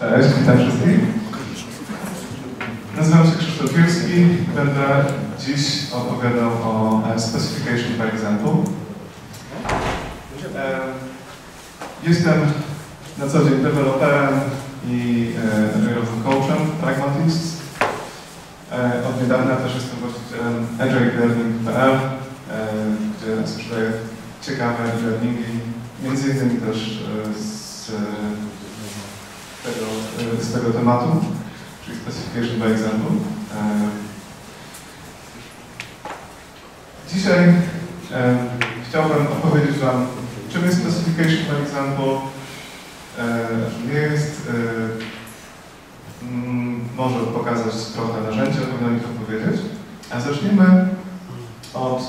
Cześć, witam wszystkich. Nazywam się Krzysztof Bielski. Będę dziś opowiadał o e, Specification by Example. E, Jestem na co dzień deweloperem i e, railowym coachem Pragmatist. E, Od niedawna też jestem właścicielem agileLearning.pl, gdzie sprzedaję ciekawe learningi, między innymi też z tego, z tego tematu, czyli Specification by Example. E, Dzisiaj e, chciałbym opowiedzieć Wam, czym jest Specification by Example, e, nie jest. e, mm, Może pokazać trochę narzędzia, powinno mi to powiedzieć. A zaczniemy od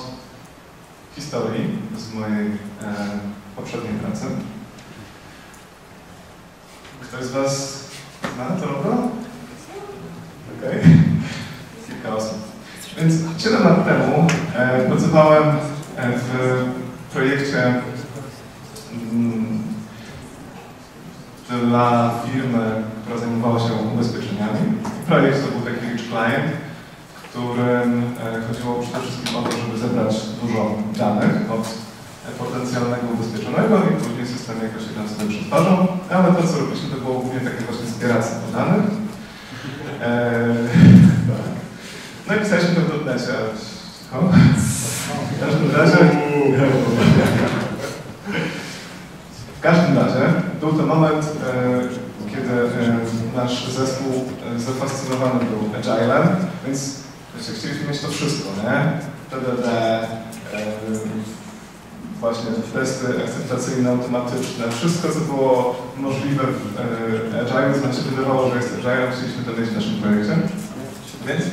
historii z mojej e, poprzedniej pracy. Ktoś z Was zna to logo? Okej. Kilka osób. Więc 7 lat temu e, pracowałem e, w projekcie mm, dla firmy, która zajmowała się ubezpieczeniami. Projekt to był taki rich client, w którym e, chodziło przede wszystkim o to, żeby zebrać dużo danych od potencjalnego ubezpieczonego i później system jakoś się tam sobie przetwarzał, ale to co robiliśmy to było głównie takie właśnie zbieractwo danych. Eee, tak. No i pisaliśmy to w dotnecie. W każdym razie w każdym razie był to moment, e, kiedy e, nasz zespół e, zafascynowany był Agilem, więc chcieliśmy mieć to wszystko, nie? TDD, e, właśnie testy akceptacyjne, automatyczne, wszystko co było możliwe w e, Agile, znaczy wydawało, że jest Agile, chcieliśmy mieć w naszym projekcie. Więc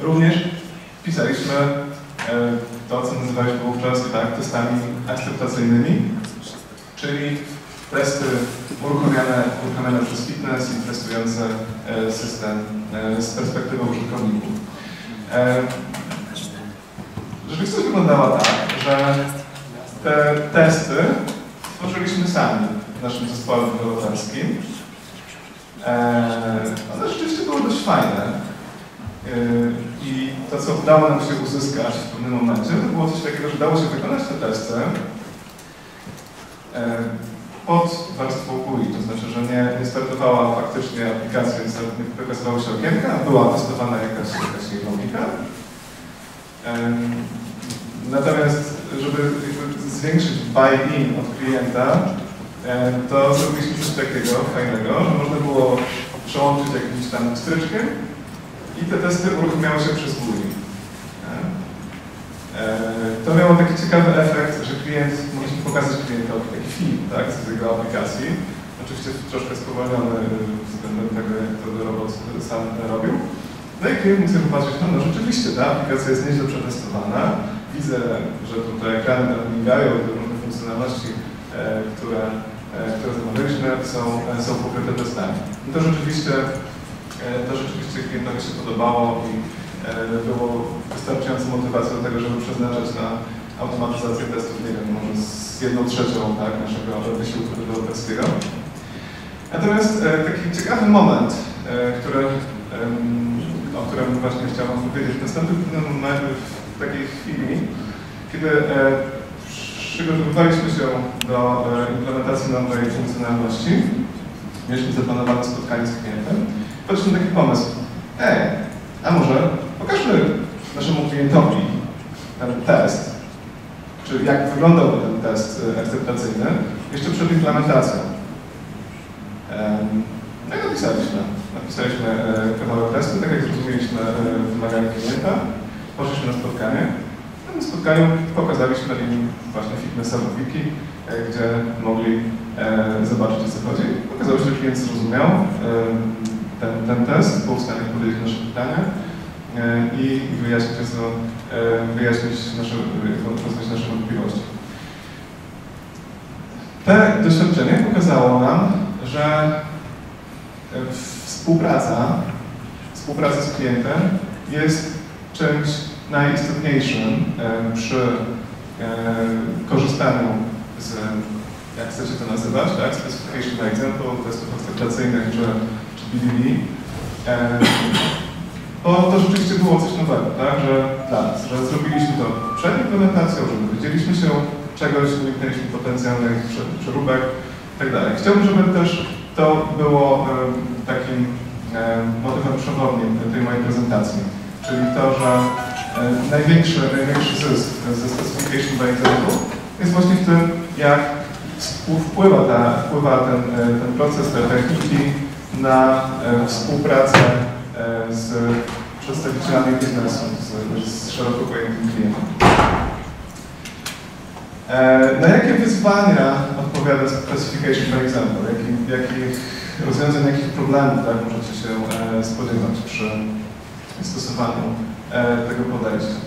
również pisaliśmy e, to, co nazywaliśmy wówczas tak, testami akceptacyjnymi, czyli testy uruchamiane, uruchamiane przez fitness i testujące e, system z perspektywy użytkowników. Rzeczywistość wyglądała tak, że te testy stworzyliśmy sami w naszym zespole deweloperskim. Eee, one rzeczywiście były dość fajne. Eee, I to, co udało nam się uzyskać w pewnym momencie, to było coś takiego, że dało się wykonać te testy eee, pod warstwą GUI, to znaczy, że nie, nie startowała faktycznie aplikacja, nie, wykazywało się okienka, była testowana jakaś, jakaś jej logika. Natomiast, żeby zwiększyć buy-in od klienta, em, to zrobiliśmy coś takiego fajnego, że można było przełączyć jakimś tam stryczkiem i te testy uruchamiały się przez GUI. nie? E, To miało taki ciekawy efekt, że klient, mogliśmy pokazać klientowi taki film, tak, z jego aplikacji. Oczywiście troszkę spowolniony względem tego, jak to robot sam robił. No i klient mógł popatrzeć, no, no rzeczywiście ta aplikacja jest nieźle przetestowana. Widzę, że tutaj ekrany nam migają, te różne funkcjonalności, e, które, e, które zamawialiśmy są, e, są pokryte testami. No to rzeczywiście, to rzeczywiście klientowi się podobało i było wystarczającą motywacją do tego, żeby przeznaczać na automatyzację testów, nie wiem, może z jedną trzecią tak, naszego wysiłku deweloperskiego. Natomiast taki ciekawy moment, który, o którym właśnie chciałam powiedzieć, w w takiej chwili, kiedy e, przygotowywaliśmy się do e, implementacji nowej funkcjonalności. Mieliśmy zaplanowane spotkanie z klientem. Patrzyliśmy taki pomysł. Ej, a może pokażmy naszemu klientowi ten test, czy jak wyglądałby ten test e, akceptacyjny jeszcze przed implementacją. Em, No i napisaliśmy. Napisaliśmy kawałek testu, tak jak zrozumieliśmy wymagania klienta. Poszliśmy na spotkanie. Na tym spotkaniu pokazaliśmy im właśnie fitnessowe wiki, e, gdzie mogli e, zobaczyć o co chodzi. Okazało się, że klient zrozumiał e, ten, ten test, był w stanie odpowiedzieć na nasze pytania i wyjaśnić, co, wyjaśnić nasze, rozwiać nasze wątpliwości. Te doświadczenie pokazało nam, że współpraca, współpraca z klientem jest czymś najistotniejszym przy korzystaniu z jak chcecie to nazywać, tak? Specification example, testów akceptacyjnych czy, czy BDD. Bo to rzeczywiście było coś nowego, tak? Że, tak, że zrobiliśmy to przed implementacją, że dowiedzieliśmy się czegoś, uniknęliśmy potencjalnych przeróbek itd. Tak Chciałbym, żeby też to było takim motywem przewodnim tej mojej prezentacji, czyli to, że największy, największy zysk ze Specification Example jest właśnie w tym, jak wpływa, ta, wpływa ten, ten proces, te techniki na współpracę z przedstawicielami biznesu, z, z szeroko pojętym klientem. Na jakie wyzwania odpowiada Specification by Example? Jakich, jakich rozwiązań, jakich problemów tak, możecie się spodziewać przy stosowaniu tego podejścia?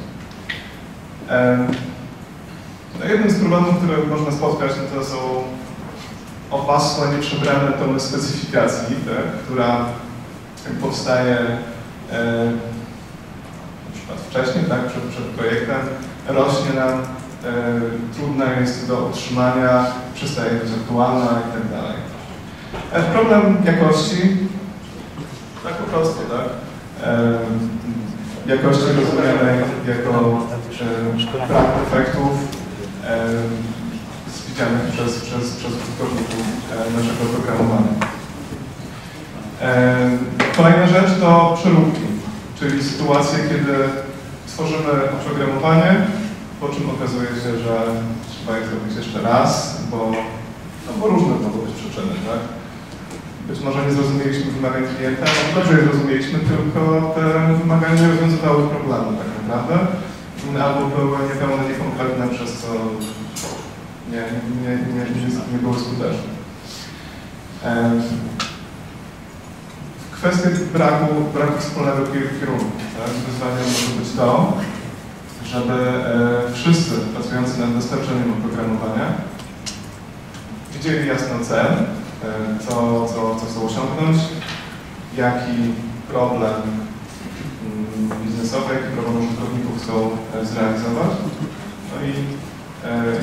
No jednym z problemów, które można spotkać, to są opasłe, nieprzebrane tomy specyfikacji, tak, która powstaje e, na przykład wcześniej, tak, przed, przed projektem, rośnie nam, e, trudna jest do utrzymania, przestaje być aktualna i tak. E, problem jakości, tak po prostu, tak, e, jakości rozumianej jako e, brak efektów, widzianych przez, przez, przez użytkowników naszego programowania. Kolejna rzecz to przeróbki, czyli sytuacje, kiedy tworzymy oprogramowanie, po czym okazuje się, że trzeba je zrobić jeszcze raz, bo, no bo różne mogą być przyczyny, tak? Być może nie zrozumieliśmy wymagań klienta, no dobrze je zrozumieliśmy, tylko te wymagania nie rozwiązywały problemu tak naprawdę, albo były niepełne, niekompletne, przez co nie, nie, nie, nie, nie były skuteczne. Kwestia braku, braku wspólnego kierunku. Tak? Wyzwaniem może być to, żeby e, wszyscy pracujący nad dostarczeniem oprogramowania widzieli jasno cel, co, co, co chcą osiągnąć, jaki problem mm, biznesowy, jaki problem użytkowników chcą zrealizować. No i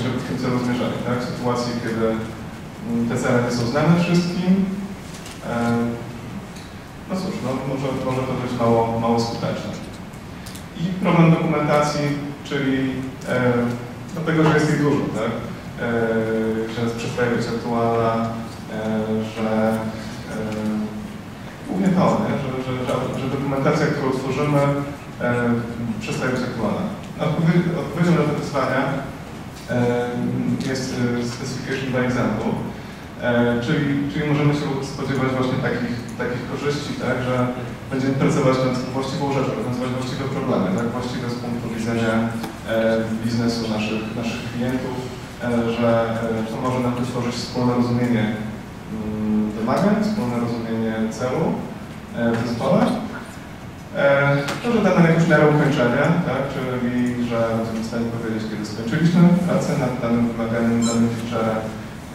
żeby w tym celu zmierzali. Tak? W sytuacji, kiedy mm, te cele nie są znane wszystkim, no cóż, no, może, może to być mało, mało skuteczne. I problem dokumentacji, czyli e, do tego, że jest jej dużo, tak? E, że być aktualna, że e, głównie to? Że, że, że, że dokumentacja, którą tworzymy, e, przestaje być aktualna. Odpowiedzią na te wyzwania jest e, specification by example, e, czyli, czyli możemy się spodziewać właśnie takich, takich korzyści, tak, że będziemy pracować nad właściwą rzeczą, rozwiązywać właściwe problemy, tak, właściwe z punktu widzenia e, biznesu naszych, naszych klientów, że to może nam wytworzyć wspólne rozumienie wymagań, wspólne rozumienie celu w zespole E, to, że damy jakąś miarę ukończenia, tak, czyli że będziemy w stanie powiedzieć, kiedy skończyliśmy pracę nad danym wymaganiem, danym featurem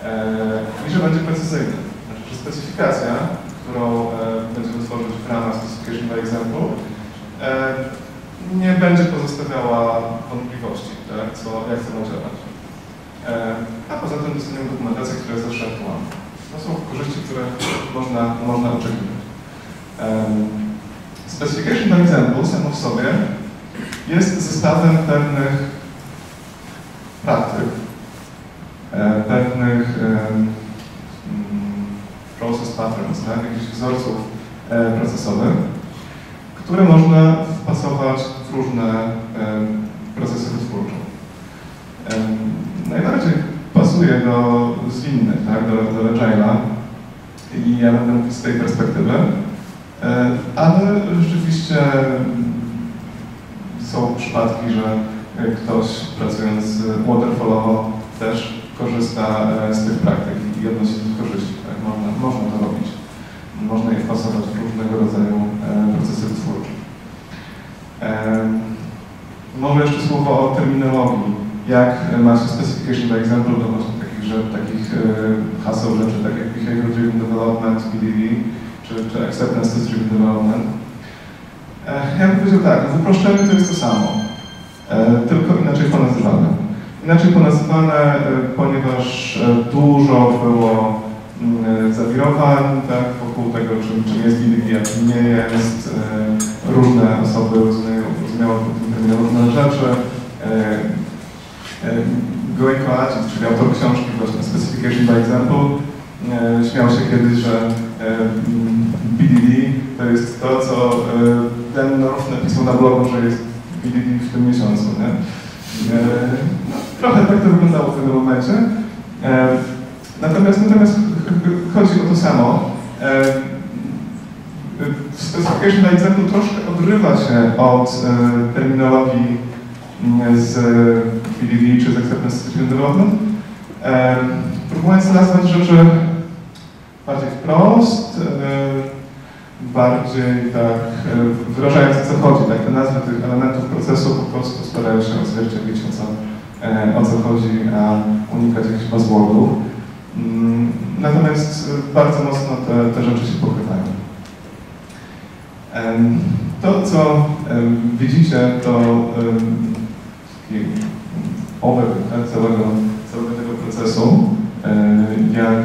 e, i że będzie precyzyjny. Znaczy, że specyfikacja, którą e, będziemy tworzyć w ramach Specification by Example, nie będzie pozostawiała wątpliwości, tak, co, jak ma działać. A poza tym dostaniemy dokumentację, która jest zawsze aktualna. To są korzyści, które można, można oczekiwać. Specification by example samo w sobie jest zestawem pewnych praktyk, e, pewnych mm, process patterns, tak, jakichś wzorców e, procesowych, które można wpasować w różne procesy do, do Agile'a i ja będę mówić z tej perspektywy, E, ale rzeczywiście są przypadki, że ktoś pracując waterfallowo też korzysta e, z tych praktyk i odnosi tych korzyści. Tak? Można, można to robić. Można je wpasować w różnego rodzaju e, procesy twórcze. Może jeszcze słowo o terminologii. Jak macie specification by example do że, takich haseł rzeczy, tak jak behavior driven development, BDD, czy, czy Acceptance Driven Development. E, ja bym powiedział tak, w uproszczeniu to jest to samo, e, tylko inaczej ponazywane. Inaczej ponazywane, e, ponieważ dużo było mm, zawirowań tak, wokół tego, czym, czym jest BDD, a czym nie jest. E, różne osoby rozumiały różne rzeczy. E, Going Coatis, czyli autor książki właśnie Specification by Example, śmiał się kiedyś, że BDD to jest to, co ten North napisał na blogu, że jest BDD w tym miesiącu. Nie? No, trochę tak to wyglądało w tym momencie. Natomiast, natomiast chodzi o to samo. Specification by Example troszkę odrywa się od terminologii z BDD czy z Acceptance Driven Development, próbując nazwać rzeczy bardziej wprost, bardziej tak wyrażając o co chodzi, tak te nazwy tych elementów procesu po prostu starają się odzwierciedlić o co, o co chodzi, a unikać jakichś buzzwordów. Mm, natomiast bardzo mocno te, te rzeczy się pokrywają. To, co widzicie, to taki overview tak, całego, całego tego procesu, jak,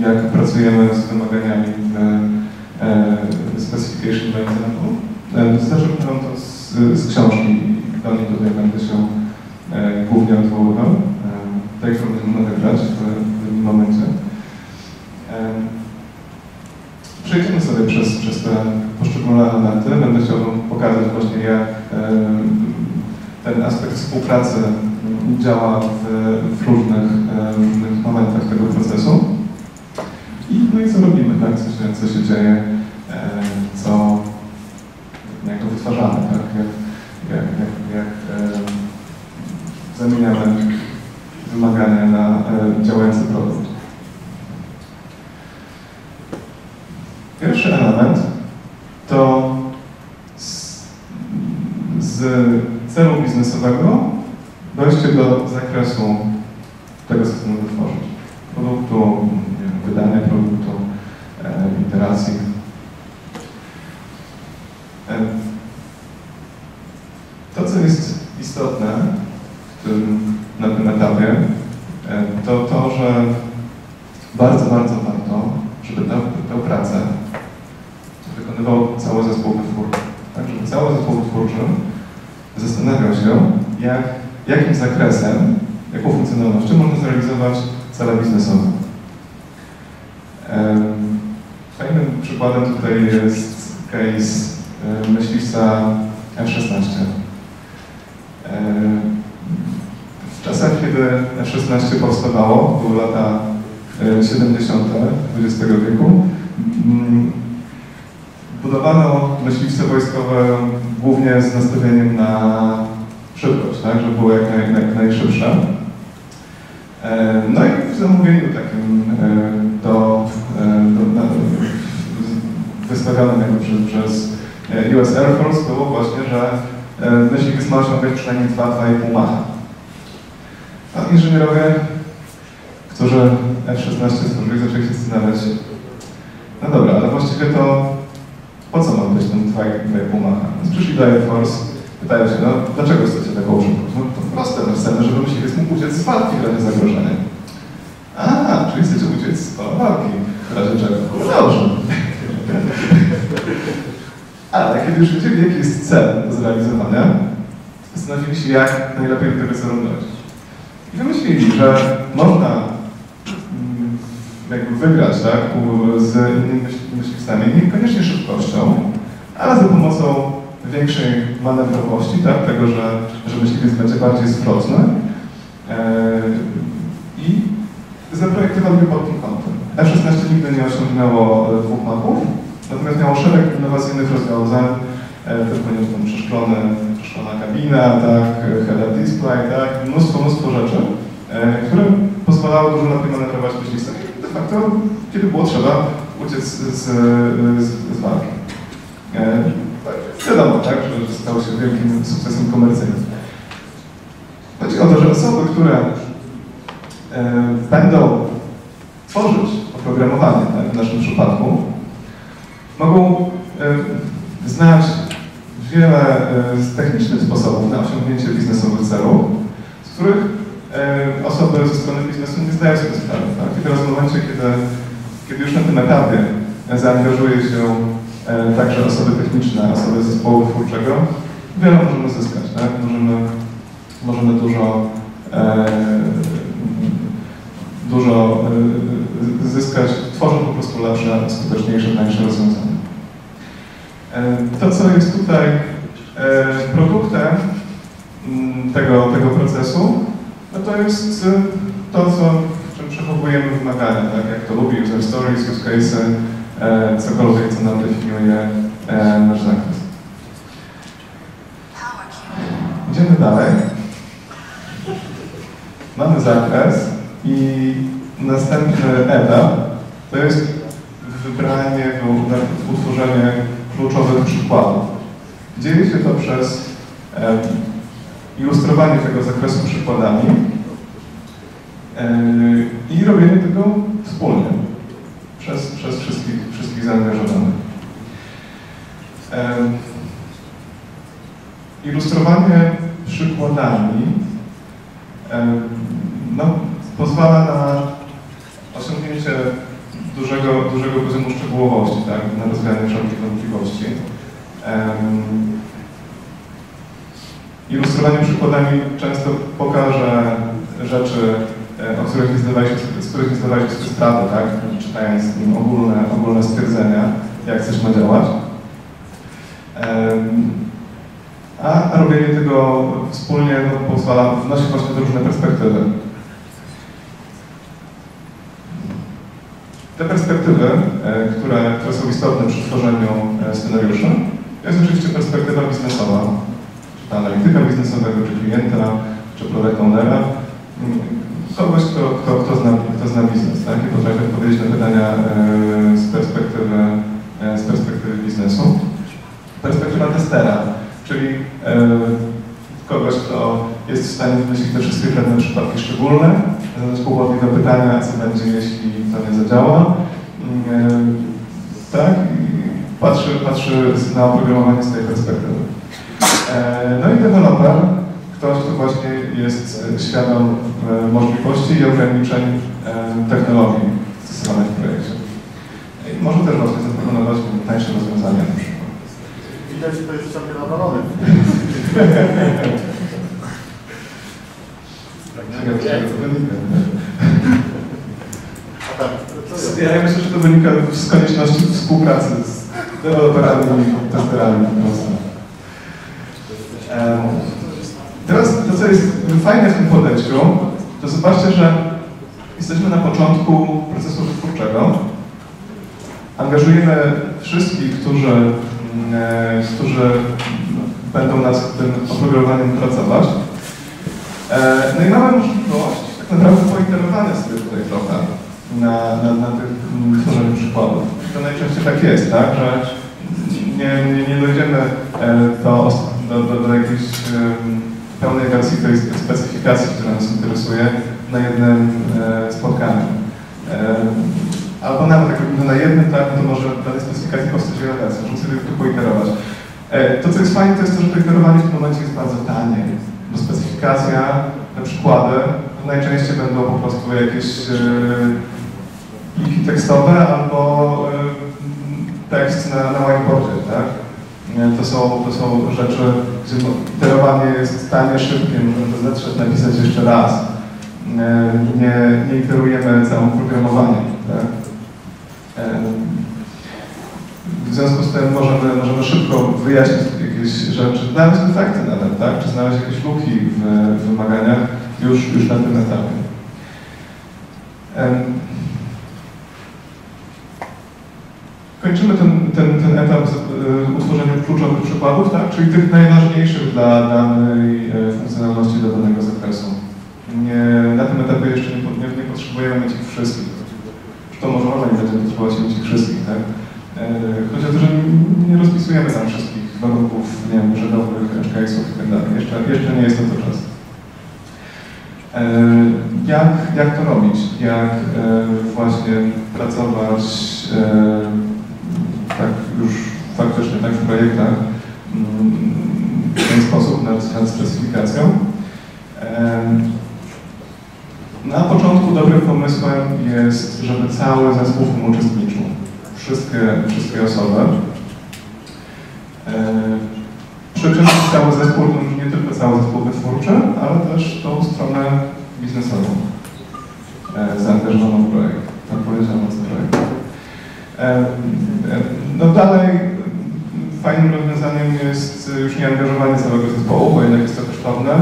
jak pracujemy z wymaganiami w specification by example. Zdarzyłem Wam to z, z książki, do niej tutaj będę się głównie odwoływał. Tak jak mogę grać w tym momencie. Przejdziemy sobie przez, przez te poszczególne elementy. Będę chciał pokazać właśnie, jak ten aspekt współpracy działa w, w różnych, różnych momentach tego procesu. I, no i co robimy, tak? Co się, co się dzieje, co, jak to wytwarzamy, tak? Jak, jak, jak, jak zamieniamy wymagania na działający produkt. Pierwszy element to z, z celu biznesowego dojście do zakresu tego, co chcemy wytworzyć. Produktu, wydania produktu, e, iteracji. E, to, co jest istotne w tym, na tym etapie, e, to to, że bardzo, bardzo warto, żeby tę, tę pracę wykonywał cały zespół wytwórczy. Tak, żeby cały zespół wytwórczy zastanawiał się, jak, jakim zakresem, jaką funkcjonalnością można zrealizować cele biznesowe. Fajnym przykładem tutaj jest case myśliwca F-16. W czasach, kiedy F-16 powstawało, były lata 70. XX wieku, budowano myśliwce wojskowe głównie z nastawieniem na szybkość, tak, żeby było jak, naj, jak najszybsze. E, no i w zamówieniu takim e, do, e, do, wystawionym jakby przez, przez US Air Force było właśnie, że myśliwiec ma osiągać przynajmniej 2-2,5 macha. A inżynierowie, którzy F-16 stworzyli, zaczęli się zastanawiać, no dobra, ale właściwie to po co ma być ten 2,5 macha? Więc przyszli do Air Force, pytają się, no dlaczego chcecie taką szybkość? No proste, no chcemy, żeby myśliwiec mógł uciec z walki w razie zagrożenia. A, czyli chcecie uciec z walki, w razie czego? No dobrze. Ale kiedy już wiedzieli, jaki jest cel do zrealizowania, zastanowili się, jak najlepiej do tego celu dojść. I wymyślili, że można mm, jakby wygrać tak, z innymi myśliwcami, niekoniecznie szybkością, ale za pomocą większej manewrowości, tak, tego, że, że myśliwiec będzie bardziej zwrotny. E, i zaprojektowali pod tym kątem. F-16 nigdy nie osiągnęło dwóch machów, natomiast miało szereg innowacyjnych rozwiązań, e, też ponieważ tam przeszklony, przeszklona kabina, tak, head display, tak, mnóstwo, mnóstwo rzeczy, e, które pozwalały dużo lepiej manewrować myśliwcem i de facto, kiedy było trzeba, uciec z, z, z walki. Wiadomo, tak, że stał się wielkim sukcesem komercyjnym. Chodzi o to, że osoby, które e, będą tworzyć oprogramowanie, tak, w naszym przypadku, mogą e, znać wiele e, technicznych sposobów na osiągnięcie biznesowych celów, z których osoby ze strony biznesu nie zdają sobie sprawy. Tak? momencie, kiedy, kiedy już na tym etapie zaangażuje się także osoby techniczne, osoby zespołu twórczego, wiele możemy zyskać, tak? Możemy, możemy dużo, e, dużo e, zyskać, tworząc po prostu lepsze, skuteczniejsze, tańsze rozwiązania. E, to, co jest tutaj e, produktem mm, tego, tego procesu, no to jest e, to, co, w czym przechowujemy wymagania, tak? jak to lubi user stories, use cases, cokolwiek, co nam definiuje nasz zakres. Idziemy dalej. Mamy zakres i następny etap to jest wybranie, utworzenie kluczowych przykładów. Dzieje się to przez e, ilustrowanie tego zakresu przykładami e, i robienie tego wspólnie przez, przez wszystkich, wszystkich zaangażowanych. Ilustrowanie przykładami no, pozwala na osiągnięcie dużego, dużego poziomu szczegółowości, tak, na rozwianie wszelkich wątpliwości. Ilustrowanie przykładami często pokaże rzeczy, o których nie zdawaliśmy, z których nie zdawaliśmy sobie sprawy, tak, czytając ogólne, ogólne stwierdzenia, jak ma działać. A robienie tego wspólnie no, pozwala wnosić właśnie różne perspektywy. Te perspektywy, e, które, które są istotne przy tworzeniu e, scenariusza, to jest oczywiście perspektywa biznesowa, czy ta analityka biznesowego, czy klienta, czy product ownera, mm, kogoś, kto, kto, kto, zna, kto zna biznes, tak? i potrafi odpowiedzieć na pytania e, z perspektywy, z perspektywy biznesu. Perspektywa testera, czyli kogoś, kto jest w stanie wymyślić te wszystkie pewne przypadki szczególne, zadać kłopotliwe pytania, co będzie, jeśli to nie zadziała. Mm, tak? I patrzy, patrzy na oprogramowanie z tej perspektywy. E, no i deweloper, ktoś, kto właśnie jest świadom e, możliwości i ograniczeń e, technologii stosowanych w projekcie. I może też właśnie zaproponować tańsze rozwiązania na przykład. Widać, że to jest sobie nawalony. Ja myślę, że to wynika z konieczności współpracy z deweloperami i testerami po prostu. Teraz to, co jest fajne w tym podejściu, to zobaczcie, że jesteśmy na początku procesu wytwórczego. Angażujemy wszystkich, którzy, mm, którzy będą nad tym oprogramowaniem pracować. E, no i mamy możliwość tak naprawdę pointeresowania sobie tutaj trochę na, na, na tych tworzeniu przykładów. To najczęściej tak jest, tak, że nie, nie, nie dojdziemy e, do, do, do, do jakiejś pełnej wersji tej specyfikacji, która nas interesuje na jednym e, spotkaniu. Albo nawet jak robimy na jednym, tak, to może danej specyfikacji powstać wiele wersji, możemy sobie tu poiterować. To, co jest fajne, to jest to, że to iterowanie w tym momencie jest bardzo tanie bo specyfikacja, te przykłady najczęściej będą po prostu jakieś pliki tekstowe albo tekst na, na whiteboardzie, tak? To są, to są rzeczy, gdzie iterowanie jest tanie, szybkie, możemy to zetrzeć, napisać jeszcze raz. Nie, nie iterujemy całym programowaniem, tak? W związku z tym możemy, możemy szybko wyjaśnić jakieś rzeczy, znaleźć efekty nawet, tak? Czy znaleźć jakieś luki w, w wymaganiach już, już na tym etapie. Kończymy ten, ten, ten etap z e, kluczowych przykładów, tak? czyli tych najważniejszych dla danej e, funkcjonalności do danego zakresu. Nie, na tym etapie jeszcze nie, nie, nie potrzebujemy mieć ich wszystkich. To może można nie będzie potrzebować mieć ich wszystkich, tak? E, chodzi o to, że nie rozpisujemy tam wszystkich warunków, nie wiem, urzędowych, i tak dalej. Jeszcze, jeszcze nie jest na to czas. Jak, jak to robić? Jak właśnie pracować tak już faktycznie tak w projektach mm, w ten sposób nad, nad specyfikacją? Na początku dobrym pomysłem jest, żeby cały zespół w tym uczestniczył. Wszystkie, wszystkie osoby. Przy czym cały zespół, to nie tylko cały zespół wytwórczy, ale też tą stronę biznesową e, zaangażowaną w projekt, odpowiedzialną za projekt. E, e, no dalej fajnym rozwiązaniem jest już nie angażowanie całego zespołu, bo jednak jest to kosztowne,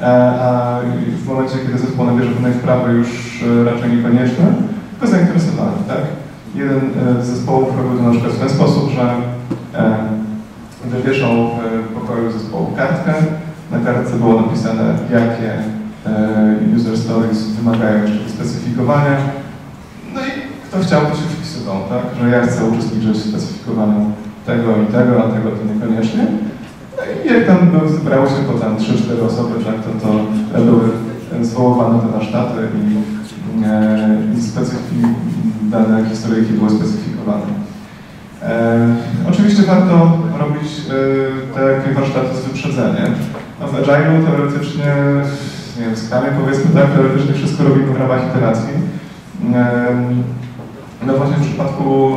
e, a w momencie, kiedy zespół nabierze pewnej wprawy już e, raczej niekonieczne, tylko zainteresowany, tak? Jeden e, z zespołów robił to na przykład w ten sposób, że e, wywieszał w pokoju zespołu kartkę, na kartce było napisane, jakie e, user stories wymagają jeszcze specyfikowania, no i kto chciał, to się wpisywał, tak? Że ja chcę uczestniczyć w specyfikowaniu tego i tego, a tego to niekoniecznie. No i jak tam no, zebrały się potem 3-4 osoby, tak, to, to były zwoływane te warsztaty i, e, i specyfi- dane historyjki były specyfikowane. E, oczywiście warto robić e, takie warsztaty z wyprzedzeniem. No, w Agile'u teoretycznie, nie wiem, w skali powiedzmy tak, teoretycznie wszystko robimy w ramach iteracji. E, no właśnie w przypadku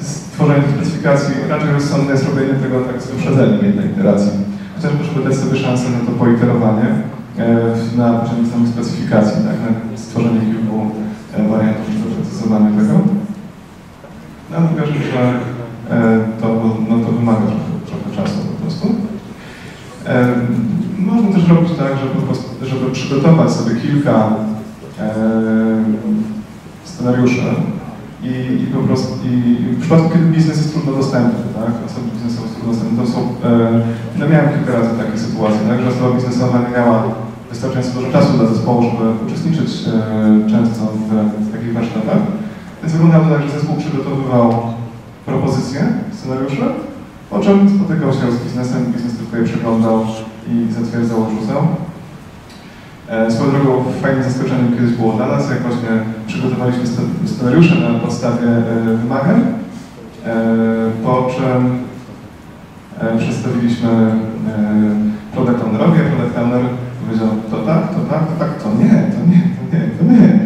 stworzenia specyfikacji raczej rozsądne jest robienie tego tak z wyprzedzeniem jednej iteracji. Chociażby, żeby dać sobie szansę na to poiterowanie e, na poziomie samej specyfikacji, tak, na stworzenie kilku e, wariantów doprecyzowanie tego. No, tylko, że e, to, no, to wymaga trochę, czasu po prostu. Można też robić tak, żeby, żeby przygotować sobie kilka scenariuszy i, i po prostu i w przypadku, kiedy biznes jest trudno dostępny, tak, osoby biznesowe są trudno dostępne, to są, e, no miałem kilka razy takie sytuacje, tak, że osoba biznesowa nie miała wystarczająco dużo czasu dla zespołu, żeby uczestniczyć e, często w, w takich warsztatach. Więc wyglądało tak, że zespół przygotowywał propozycje, scenariusze, po czym spotykał się z biznesem, biznes tylko je przeglądał i zatwierdzał, odrzucał. E, Swoją drogą fajnym zaskoczeniem kiedyś było dla nas, jak właśnie przygotowaliśmy scenariusze na podstawie e, wymagań, e, po czym przedstawiliśmy product ownerowi, a product owner powiedział to tak, to tak, to tak, to nie, to nie, to nie, to nie.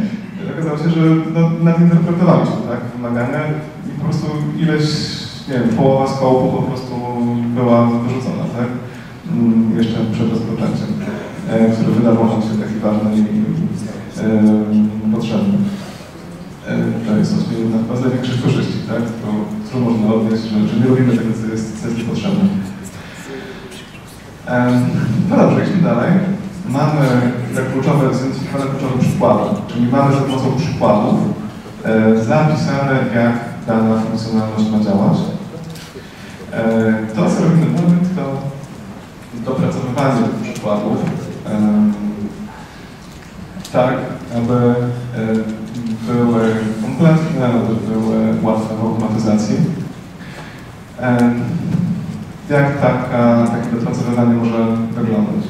Okazało się, że no, nadinterpretowaliśmy tak, wymagania i po prostu ileś, nie wiem, połowa skołpu po prostu była wyrzucona, tak? Mm, Jeszcze przed rozpoczęciem który wydawał się taki ważny i e, potrzebny. E, to jest jedna z największych korzyści, tak? którą, którą można odnieść, że, że nie robimy tego, co jest, co jest niepotrzebne. E, no dobrze, idźmy dalej. Mamy te kluczowe, zidentyfikowane kluczowe przykłady, czyli mamy za pomocą przykładów e, zapisane, jak dana funkcjonalność ma działać. E, to, co robimy dalej, to dopracowywanie tych przykładów tak, aby były kompletne, aby były łatwe w automatyzacji. Jak taka, takie dopracowywanie może wyglądać?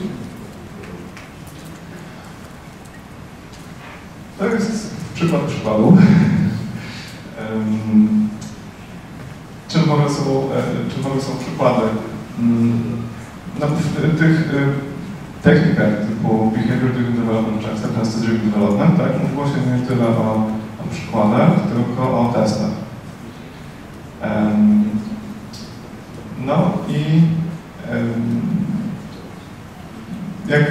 To jest przykład przykładu. Czym są, czym są przykłady? No, w tych technikach typu Behavior Driven Development czy Acceptance Driven Development, tak, mówiło się nie tyle o, o przykładach, tylko o testach. Um, no i um, jak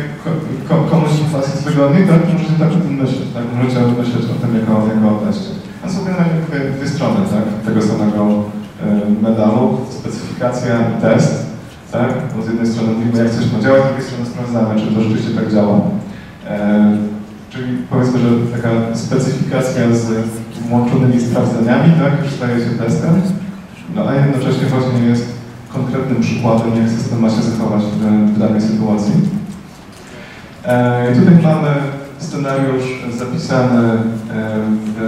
ko, komuś z Was jest wygodniej, tak, możecie tak o tym myśleć, tak, możecie myśleć o tym jako, jako o teście. A są generalnie dwie, strony, tak, tego samego medalu, specyfikacja test tak? Bo z jednej strony mówimy, jak coś ma działać, z drugiej strony sprawdzamy, czy to rzeczywiście tak działa. E, czyli powiedzmy, że taka specyfikacja z włączonymi sprawdzeniami, tak, już staje się testem, no a jednocześnie właśnie jest konkretnym przykładem, jak system ma się zachować w, w danej sytuacji. E, tutaj mamy scenariusz zapisany e, w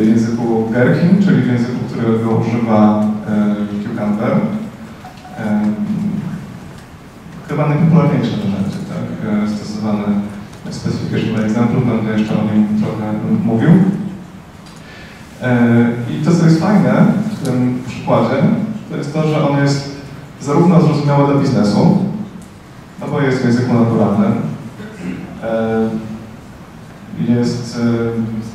e, języku Gherkin, czyli w języku, którego używa e, Cucumber chyba najpopularniejsze narzędzie, tak, e, stosowane w Specification Example, będę jeszcze o nim trochę mówił. E, I to, co jest fajne w tym przykładzie, to jest to, że on jest zarówno zrozumiały dla biznesu, no bo jest w języku naturalnym, e, jest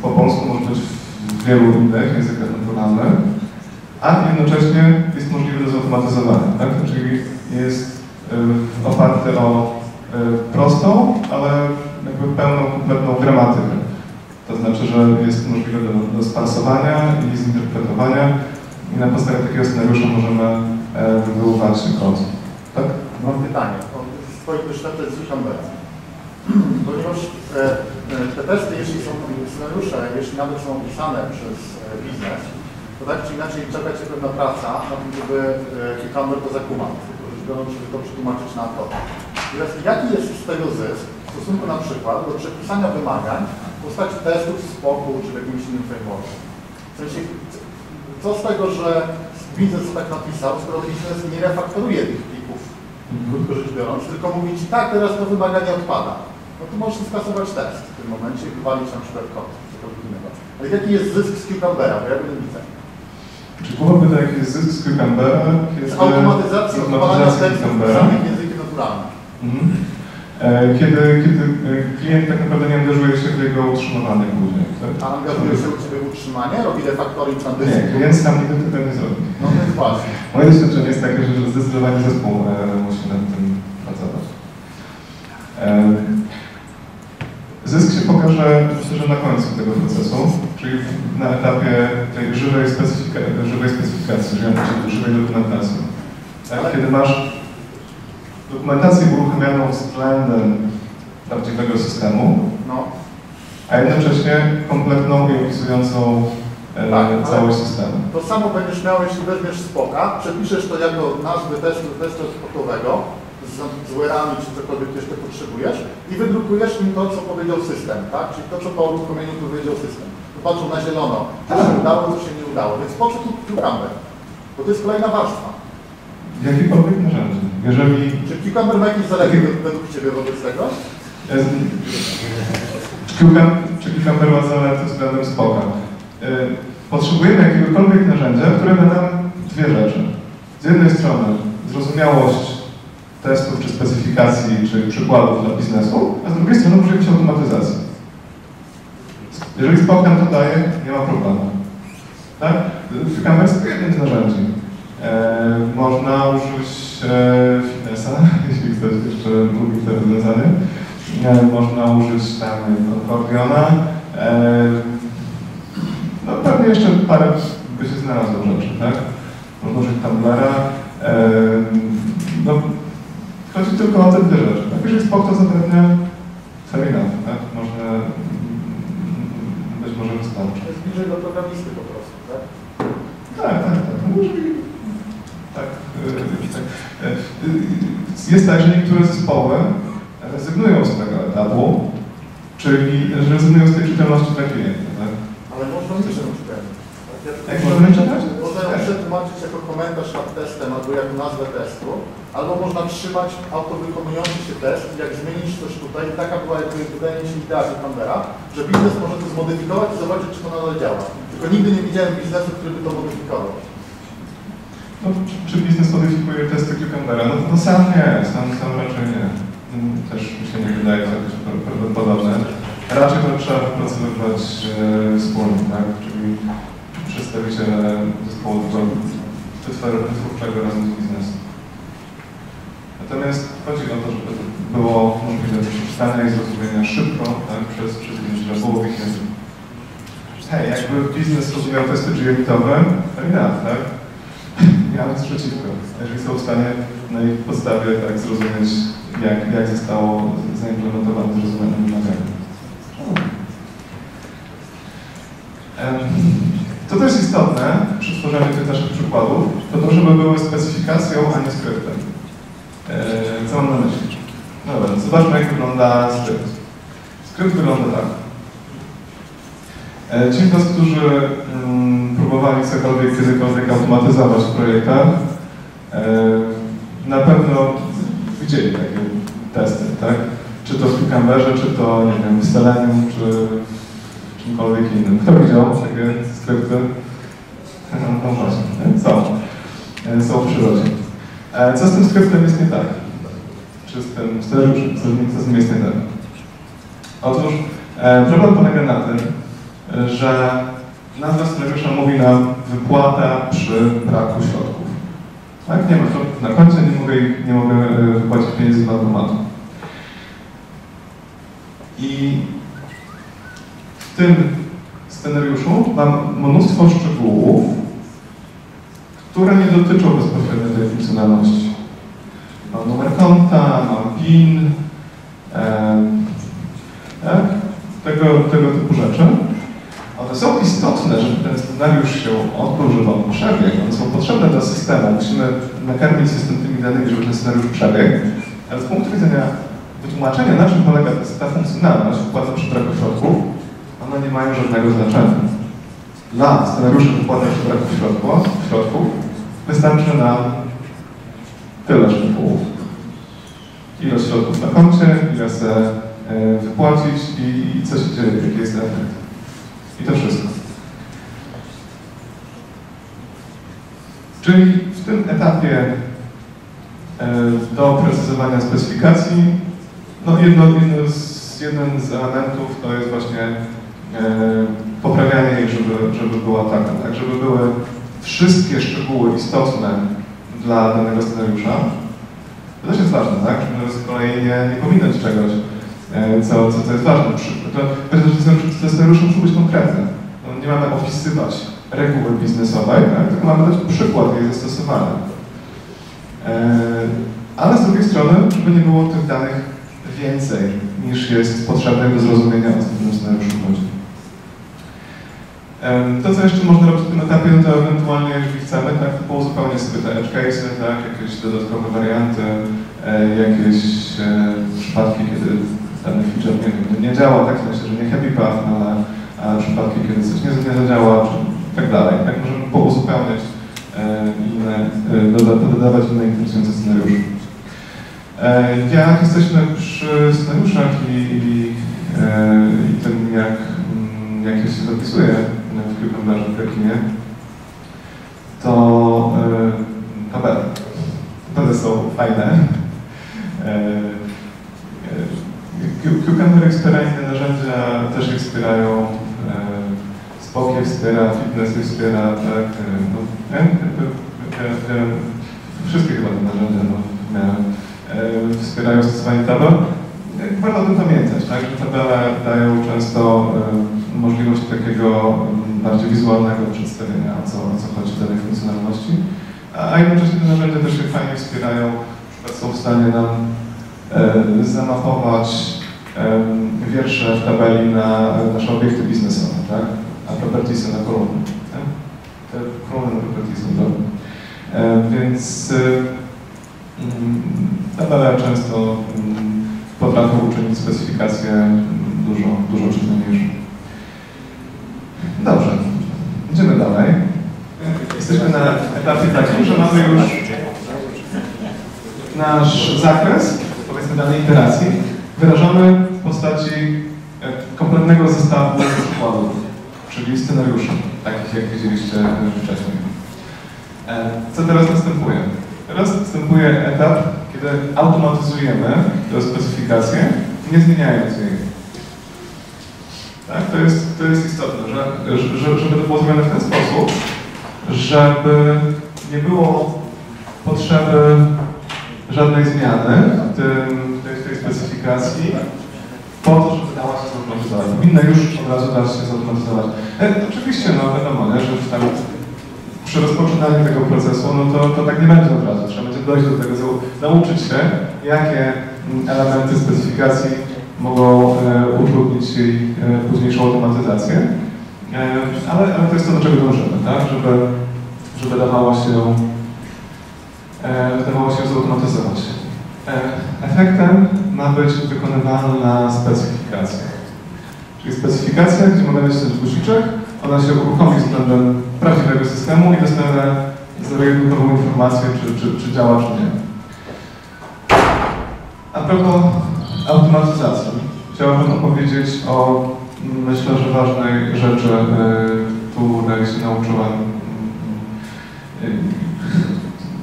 po polsku, może być w wielu innych językach naturalnych, a jednocześnie jest możliwy do zautomatyzowania, tak? Czyli jest y, oparty o y, prostą, ale jakby pełną, kompletną gramatykę. To znaczy, że jest możliwe do, do sparsowania i zinterpretowania i na podstawie takiego scenariusza możemy e, wywoływać kod. Tak? Mam pytanie. Od swoich doświadczeń z Cucumber. Ponieważ e, e, te testy, jeśli są scenariusze, jeśli nawet są opisane przez e, biznes, to tak czy inaczej czeka Cię pewna praca na tym, żeby e, to zakumał. Żeby to przetłumaczyć na to. Teraz jaki jest z tego zysk w stosunku na przykład do przepisania wymagań w postaci testów z spokój czy w jakimś innym frameworku? W sensie, co z tego, że biznes to tak napisał, skoro biznes nie refaktoruje tych plików, krótko rzecz biorąc, tylko mówi Ci, tak, teraz to wymaganie odpada. No to możesz skasować test w tym momencie i wywalić na przykład kod, cokolwiek innego. Ale jaki jest zysk z Cucumbera, bo ja widzę. Jaki jest zysk z Cucumbera? kiedy- Z automatyzacji odpalania tekstów w języku naturalnym. Mhm. E, Kiedy, kiedy e, klient tak naprawdę nie angażuje się w jego utrzymywanie później. Tak? A angażuje się u Ciebie w utrzymanie, robi refaktoring na Nie, dysku. klient sam nigdy tego nie zrobi. No więc właśnie. Moje doświadczenie jest takie, że zdecydowanie zespół e, musi nad tym pracować. Zysk się pokaże, myślę, że na końcu tego procesu, czyli na etapie tej żywej, specyfika żywej specyfikacji, żywej, żywej dokumentacji. Tak? Kiedy masz dokumentację uruchomioną względem prawdziwego systemu, No. a jednocześnie kompletną i opisującą e, Tak, całość systemu. To samo będziesz miał, jeśli weźmiesz spoka, przepiszesz to jako nazwę testu, testu spokowego z, z werami czy cokolwiek jeszcze potrzebujesz i wydrukujesz im to, co powiedział system, tak? Czyli to, co po uruchomieniu powiedział system. Popatrzą na zielono, co się udało, co się nie udało, więc po co tu cucumber? Bo to jest kolejna warstwa. Jakiekolwiek narzędzie. Jeżeli Czy cucumber ma jakieś zalety według Ciebie wobec tego? czy Cucumber ma zalety względem spoka. E, Potrzebujemy jakiegokolwiek narzędzia, które da nam dwie rzeczy. Z jednej strony zrozumiałość testów, czy specyfikacji, czy przykładów dla biznesu, a z drugiej strony możliwość automatyzacji. Jeżeli Spock to daje, nie ma problemu. Tak? Cucumber jest jednym z narzędzi. E, można użyć e, Finessa, jeśli ktoś jeszcze lubi to rozwiązanie. E, można użyć tam Concordiona. E, no pewnie jeszcze parę by się znalazło rzeczy, tak? Można użyć Tumblera. E, no, chodzi tylko o te dwie rzeczy. Tak? Jeżeli Spock to zapewnia, fair enough, tak? Można, być może wystarczy. To jest bliżej do programisty po prostu, tak? Tak, tak, tak. No może i- tak, tak. Jest tak, że niektóre zespoły rezygnują z tego etapu, czyli rezygnują z tej czytelności dla klienta. Tak? Ale można nie czytać. Jak możemy czytać? Można ją przetłumaczyć jako komentarz nad testem albo jako nazwę testu, albo można trzymać autowykonujący się test jak zmienić coś tutaj, taka była jakby wydaje mi się idea Cucumbera, że biznes może to zmodyfikować i zobaczyć, czy to nadal działa. Tylko nigdy nie widziałem biznesu, który by to modyfikował. No, czy, biznes modyfikuje testy Cucumbera? No, no sam nie, sam, sam raczej nie. Mm, Też mi się nie wydaje to pra- prawdopodobne. Raczej to trzeba wypracowywać e, wspólnie, tak? Czyli przedstawiciele zespołu wytwor- wytwórczego razem z biznesem. Natomiast chodzi o to, żeby to było możliwe do przeczytania i zrozumienia szybko tak, przez, przez innych połowich języków. Hej, jakby biznes rozumiał testy GUID-owe, to enough, tak? Nie mam nic przeciwko. Jeżeli są w stanie na ich podstawie tak zrozumieć, jak, jak zostało zaimplementowane zrozumiane wymagania. Em, Też istotne przy tworzeniu tych naszych przykładów, to to, żeby były specyfikacją, a nie skryptem. E, Co mam na myśli? Dobra, zobaczmy jak wygląda skrypt. Skrypt wygląda tak. E, Ci z którzy mm, próbowali cokolwiek kiedykolwiek automatyzować w projektach, e, na pewno widzieli takie testy, tak? Czy to w Cucumberze, czy to, nie wiem, w Selenium, czy w czymkolwiek innym. Kto widział takie skrypty? No właśnie, nie? są. Są w przyrodzie. E, Co z tym skryptem jest nie tak? Czy z tym nim- co z nim jest nie tak? Otóż E, problem polega na tym, że nazwa scenariusza mówi nam wypłata przy braku środków. Tak, nie ma środków na koncie, nie mogę, nie mogę e, wypłacić pieniędzy z automatu. I w tym scenariuszu mam mnóstwo szczegółów, które nie dotyczą bezpośrednio tej funkcjonalności. Mam numer konta, mam PIN, e, tak? tego, tego typu rzeczy. One są istotne, żeby ten scenariusz się odbył, żeby on przebiegł. One są potrzebne dla systemu. Musimy nakarmić system tymi danymi, żeby ten scenariusz przebiegł. Ale z punktu widzenia wytłumaczenia, na czym polega ta funkcjonalność wpłata przy braku środków, one nie mają żadnego znaczenia. Dla scenariusza wykłada przy braku środków, środków wystarczy nam tyle szczegółów. Ilość środków na koncie, ile se e, wypłacić i, i co się dzieje, jaki jest efekt. I to wszystko. Czyli w tym etapie e, doprecyzowania specyfikacji, no jedno, jedno z, jeden z elementów to jest właśnie e, poprawianie jej, żeby, żeby była taka, tak, żeby były wszystkie szczegóły istotne dla danego scenariusza. To też jest ważne, tak? Żeby z kolei nie, nie pominąć czegoś, e, co, co, co jest ważne. To, te scenariusze muszą być konkretne. No, nie mamy opisywać reguły biznesowej, tak? tylko mamy dać przykład jej zastosowania. E, ale z drugiej strony, żeby nie było tych danych więcej niż jest potrzebne do zrozumienia, o co w tym scenariuszu chodzi. To, co jeszcze można robić w tym etapie, no to ewentualnie, jeżeli chcemy, tak, to sobie te edge cases, tak, jakieś dodatkowe warianty, e, jakieś e, przypadki, kiedy dany feature nie, nie działa, tak, w sensie, że nie happy path, ale a przypadki, kiedy coś nie, nie zadziała, tak dalej. Tak, możemy pouzupełniać e, inne, dodawać inne interesujące scenariusze. Jak jesteśmy przy scenariuszach i, i, i tym, jak, mm, jak się zapisuje, w Cucumberze w Pekinie, to e, tabele. Tabele są fajne. E, e, Cucumber wspiera inne narzędzia, też je wspierają. E, Spok wspiera, Fitness wspiera, tak. No, wszystkie chyba te narzędzia no, e, wspierają stosowanie tabel. Warto o tym pamiętać, tak, że tabele dają często możliwość takiego bardziej wizualnego przedstawienia, o co, co chodzi w danej funkcjonalności. A jednocześnie te narzędzia też się fajnie wspierają, na są w stanie nam e, zamapować e, wiersze w tabeli na nasze obiekty biznesowe, tak? a propertiesy na kolumny. Tak? Te kolumny na propertiesy, prawda? E, więc e, mm, tabele często mm, potrafią uczynić specyfikację dużo, dużo czytelniejszą. Dobrze, idziemy dalej. Jesteśmy na etapie takim, że mamy już nasz zakres, powiedzmy danej iteracji, wyrażony w postaci e, kompletnego zestawu przykładów, czyli scenariuszy, takich jak widzieliście wcześniej. E, co teraz następuje? Teraz następuje etap, kiedy automatyzujemy tę specyfikację, nie zmieniając jej. Tak? To, jest, to jest istotne, że, że, żeby to było zrobione w ten sposób, żeby nie było potrzeby żadnej zmiany w, tym, tej, tej specyfikacji po to, żeby dała się zautomatyzować. Powinna już od razu dać się zautomatyzować. E, oczywiście, no wiadomo, nie, że tam przy rozpoczynaniu tego procesu, no to, to tak nie będzie od razu. Trzeba będzie dojść do tego, nauczyć się, jakie elementy specyfikacji mogą e, utrudnić jej e, późniejszą automatyzację. E, ale, ale to jest to, do czego dążymy, tak? żeby, żeby dawało się, dawało się zautomatyzować. Efektem ma być wykonywalna specyfikacja. Czyli specyfikacja, gdzie mamy nacisnąć guziczek, ona się uruchomi względem prawdziwego systemu i dostanę zero informację, czy, czy, czy działa, czy nie. A propos automatyzacji. Chciałbym opowiedzieć o, myślę, że ważnej rzeczy, y, której się nauczyłem. Y,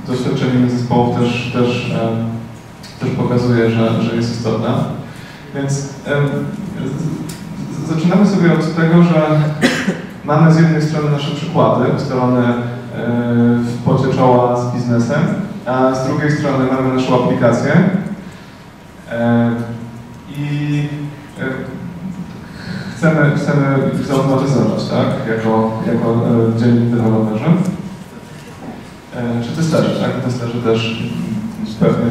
doświadczenie zespołów też, też, też pokazuje, że, że jest istotna. Więc zaczynamy sobie od tego, że mamy z jednej strony nasze przykłady ustalone e, w pocie czoła z biznesem, a z drugiej strony mamy naszą aplikację. Chcemy, chcemy zautomatyzować, tak? Jako, jako e, dzienni deweloperzy. E, Czy testerzy, tak? Testerzy też pewnie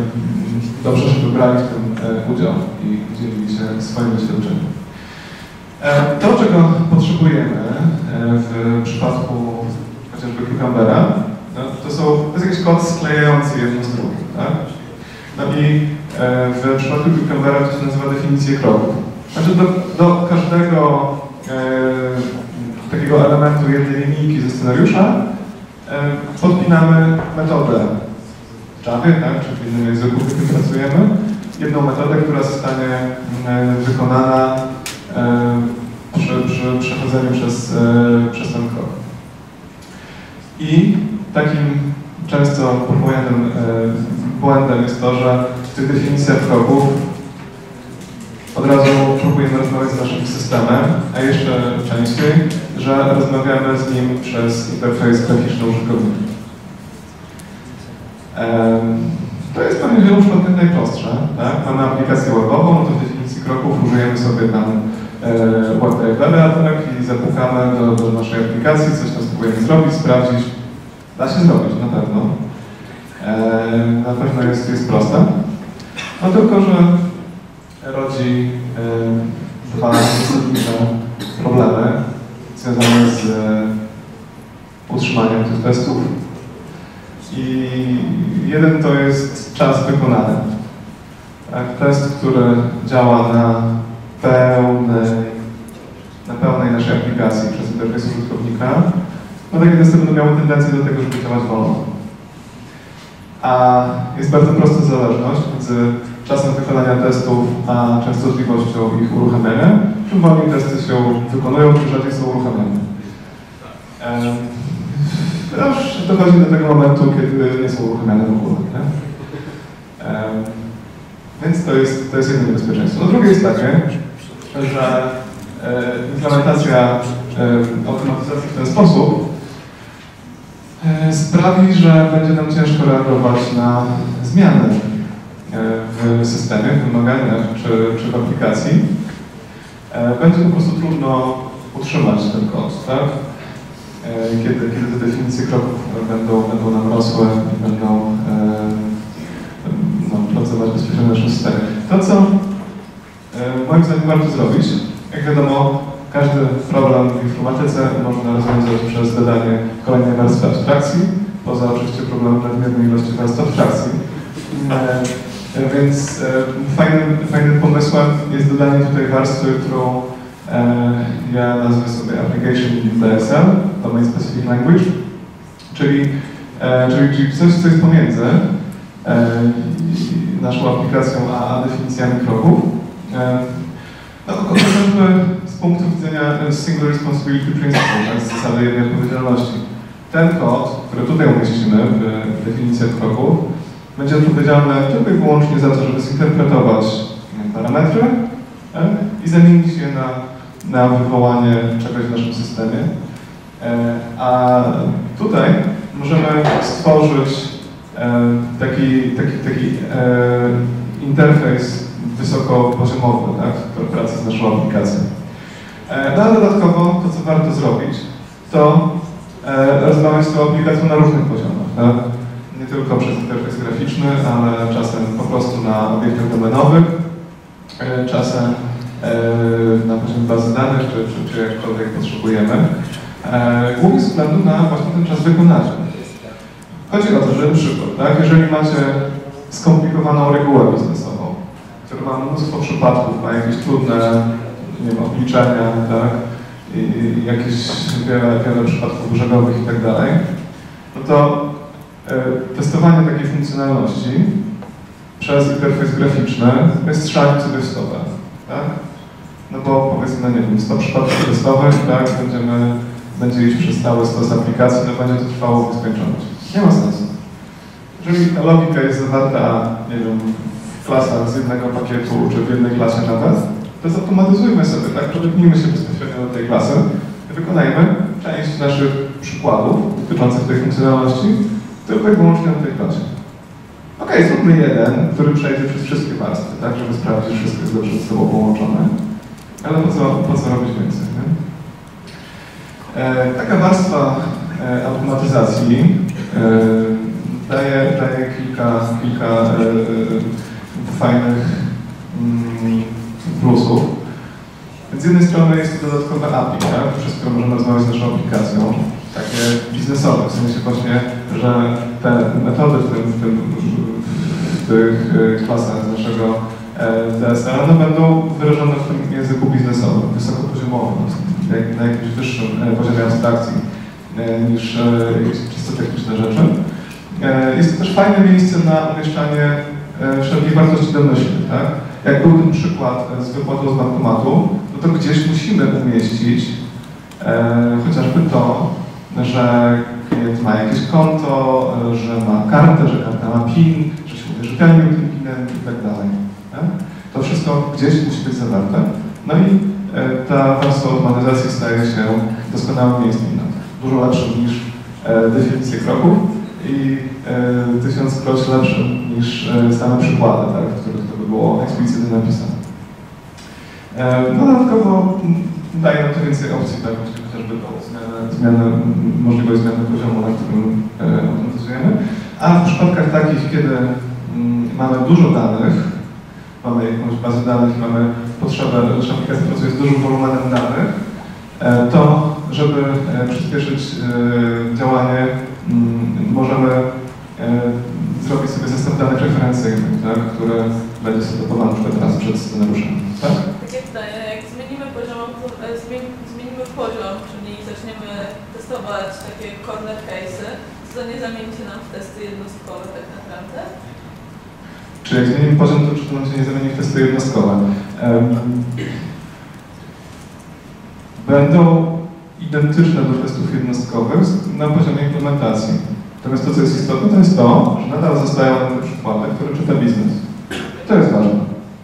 dobrze, że wybrali w tym e, udział i dzielili się swoim doświadczeniem. E, To, czego potrzebujemy e, w przypadku chociażby Cucumbera, no, to, są, to jest jakiś kod sklejający jedno z drugim. Tak? No i e, w przypadku Cucumbera to się nazywa definicję kroków. Znaczy do, do każdego e, takiego elementu jednej linijki ze scenariusza e, podpinamy metodę w Javie, tak, czy w innym języku, w którym pracujemy, jedną metodę, która zostanie e, wykonana przy, przy przechodzeniu przez, e, przez ten krok. I takim często popełnianym e, błędem jest to, że w tych definicjach kroków od razu próbujemy rozmawiać z naszym systemem, a jeszcze częściej, że rozmawiamy z nim przez interfejs graficzny użytkownika. To jest pewnie wielu przypadkach najprostsze. Tak? Mamy aplikację webową, to w definicji kroków użyjemy sobie tam e, web driverek i zapukamy do, do naszej aplikacji, coś tam spróbujemy zrobić, sprawdzić. Da się zrobić, na pewno. E, na pewno jest, jest proste. No tylko, że rodzi dwa zasadnicze problemy związane z e, utrzymaniem tych testów. I jeden to jest czas wykonany. Tak, test, który działa na pełnej, na pełnej naszej aplikacji przez interfejs użytkownika, no takie testy będą miały tendencję do tego, żeby działać wolno. A jest bardzo prosta zależność między czasem wykonania testów, a częstotliwością ich uruchamiania. Czym wolniej testy się wykonują, tym rzadziej są uruchamiane. Em, Aż dochodzi do tego momentu, kiedy nie są uruchamiane w ogóle. Em, Więc to jest, to jest jedno niebezpieczeństwo. No drugie jest takie, że e, implementacja e, automatyzacji w ten sposób e, sprawi, że będzie nam ciężko reagować na zmiany e, w systemie, w wymaganiach czy, czy w aplikacji. E, Będzie po prostu trudno utrzymać ten kod, tak? E, Kiedy, kiedy te definicje kroków będą, będą nam rosły i będą e, no, pracować bezpiecznie w naszym systemie. To, co e, moim zdaniem warto zrobić, jak wiadomo, każdy problem w informatyce można rozwiązać przez dodanie kolejnej warstwy abstrakcji, poza oczywiście problemem nadmiernej ilości warstw abstrakcji. E, Więc e, fajnym, fajnym pomysłem jest dodanie tutaj warstwy, którą e, ja nazwę sobie Application DSL, Domain Specific Language, czyli, czyli, czyli coś, co jest pomiędzy naszą aplikacją a, definicjami kroków. No, chociażby z punktu widzenia Single Responsibility Principle, tak, z zasady jednej odpowiedzialności. Ten kod, który tutaj umieścimy w definicjach kroków, będzie odpowiedzialny tylko i wyłącznie za to, żeby zinterpretować parametry e, i zamienić je na, na wywołanie czegoś w naszym systemie. E, A tutaj możemy stworzyć e, taki, taki, taki interfejs wysokopoziomowy tak, do pracy z naszą aplikacją. No a dodatkowo to, co warto zrobić, to rozmawiać z tą aplikacją na różnych poziomach. Tak? Tylko przez interfejs graficzny, ale czasem po prostu na obiektach domenowych, e, czasem e, na poziomie bazy danych, czy, czy, czy jakkolwiek potrzebujemy. E, Głównie ze względu na właśnie ten czas wykonania. Chodzi o to, że przykład, tak, jeżeli macie skomplikowaną regułę biznesową, która ma mnóstwo przypadków, ma jakieś trudne nie wiem, obliczenia, tak, i, i jakieś wiele, wiele przypadków brzegowych i tak dalej, no to testowanie takiej funkcjonalności przez interfejs graficzny jest w stopę, tak? No bo powiedzmy, nie wiem, 100 przypadków testowych, tak, będziemy, będzie iść przez cały stos aplikacji, no będzie to trwało w. Nie ma sensu. Jeżeli ta logika jest zawarta, nie wiem, w klasach z jednego pakietu, czy w jednej klasie nawet, to zautomatyzujmy sobie, tak? Podepnijmy się bezpośrednio do tej klasy i wykonajmy część naszych przykładów dotyczących tej funkcjonalności tylko i wyłącznie na tej klasie. Ok, zróbmy jeden, który przejdzie przez wszystkie warstwy, tak, żeby sprawdzić, że wszystko jest dobrze ze sobą połączone. Ale po co, po co robić więcej? Nie? E, taka warstwa e, automatyzacji e, daje, daje kilka, kilka e, e, fajnych mm, plusów. Z jednej strony jest to dodatkowe API, tak, przez które możemy rozmawiać z naszą aplikacją, takie biznesowe, w sensie właśnie, że te metody w, tym, w, tym, w tych e, klasach naszego e, DSL one będą wyrażone w tym języku biznesowym, wysokopoziomowym, na, jakimś wyższym e, poziomie abstrakcji niż jakieś czysto techniczne rzeczy. Jest to też fajne miejsce na umieszczanie wszelkich wartości domyślnych, tak? Jak był ten przykład z wypłatą z bankomatu, no to gdzieś musimy umieścić e, chociażby to, że klient ma jakieś konto, że ma kartę, że karta ma PIN, że się uwierzytelnił tym PIN-em i tak dalej. Tak? To wszystko gdzieś musi być zawarte. No i e, ta warstwa automatyzacji staje się doskonałym miejscem na to. Dużo lepszym niż e, definicje kroków i e, tysiąckroć lepszym niż same przykłady, tak, w których to by było eksplicitnie napisane. No dodatkowo daje nam to więcej opcji, tak, chociażby tą zmianę, możliwość zmiany poziomu, na którym e, automatyzujemy. A w przypadkach takich, kiedy mm, mamy dużo danych, mamy jakąś bazę danych mamy potrzebę, że aplikacja pracuje z dużym wolumenem danych, e, to żeby e, przyspieszyć e, działanie, mm, możemy e, zrobić sobie zestaw danych referencyjnych, tak, które będzie setupowany na przykład raz przed scenariuszem. Tak? Takie pytanie, jak zmienimy poziom, e, zmien- zmienimy poziom, zaczniemy testować takie corner case'y, to nie zamieni się nam w testy jednostkowe tak naprawdę? Czy jak zmienimy poziom, to czy to się nie zamieni w testy jednostkowe? Będą identyczne do testów jednostkowych na poziomie implementacji. Natomiast to, co jest istotne, to jest to, że nadal zostają przykłady, które czyta biznes. To jest ważne.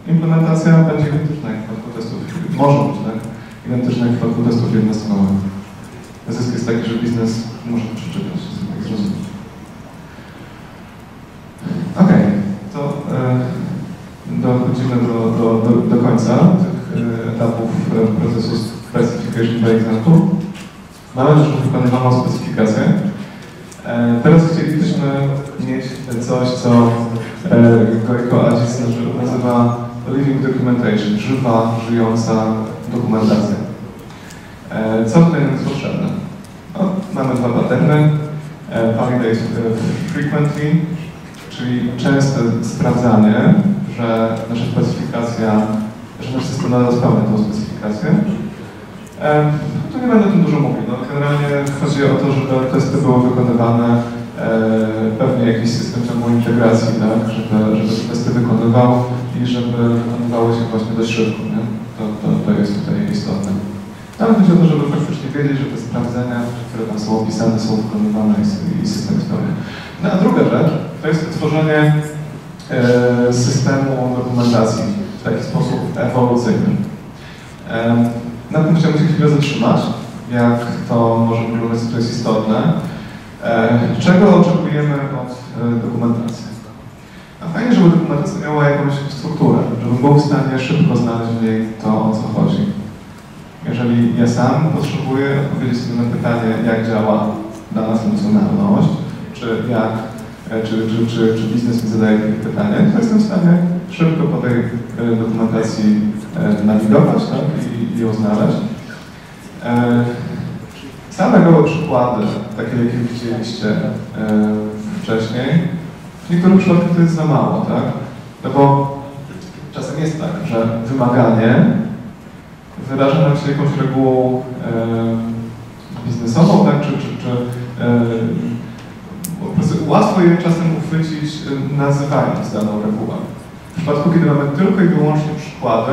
Implementacja będzie identyczna jak w przypadku testów, może być tak, identyczna jak w przypadku testów jednostkowych. Zysk jest taki, że biznes może przeczytać, jak zrozumieć. Ok, to e, dochodzimy do, do, do, do końca tych e, etapów e, procesu Specification by Example. Mamy już wykonywaną specyfikację. E, teraz chcielibyśmy mieć coś, co e, Gojko Adzis nazywa Living Documentation, żywa, żyjąca dokumentacja. Co tutaj jest potrzebne? No, mamy dwa paterny. E, validate e, frequently, czyli częste sprawdzanie, że nasza specyfikacja, że nasz system nadal spełnia tą specyfikację. E, tu nie będę o tym dużo mówił. No, generalnie chodzi o to, żeby testy były wykonywane, e, pewnie jakiś system ciągłej integracji, tak, żeby, żeby te testy wykonywał i żeby wykonywało się właśnie dość szybko. Nie? To, to, to jest tutaj istotne. No, chodzi o to, żeby faktycznie wiedzieć, że te sprawdzenia, które tam są opisane, są wykonywane i, system spełnia. No a druga rzecz to jest tworzenie e, systemu dokumentacji w taki sposób ewolucyjny. E, na tym chciałbym się chwilę zatrzymać, jak to może wyglądać, co jest istotne. E, czego oczekujemy od e, dokumentacji? A fajnie, żeby dokumentacja miała jakąś strukturę, żebym był w stanie szybko znaleźć w niej to, o co chodzi. Jeżeli ja sam potrzebuję odpowiedzieć sobie na pytanie, jak działa dana funkcjonalność, czy jak, e, czy, czy, czy, czy biznes mi zadaje takie pytanie, to jestem w stanie szybko po tej e, dokumentacji e, nawigować tak, i, i ją znaleźć. Same gołe przykłady, takie jakie widzieliście wcześniej, w niektórych przypadkach to jest za mało, tak? No bo czasem jest tak, że wymaganie wyraża nam się jakąś regułą biznesową, tak? Czy, czy, czy po prostu łatwo je czasem uchwycić nazywając daną regułę. W przypadku, kiedy mamy tylko i wyłącznie przykłady,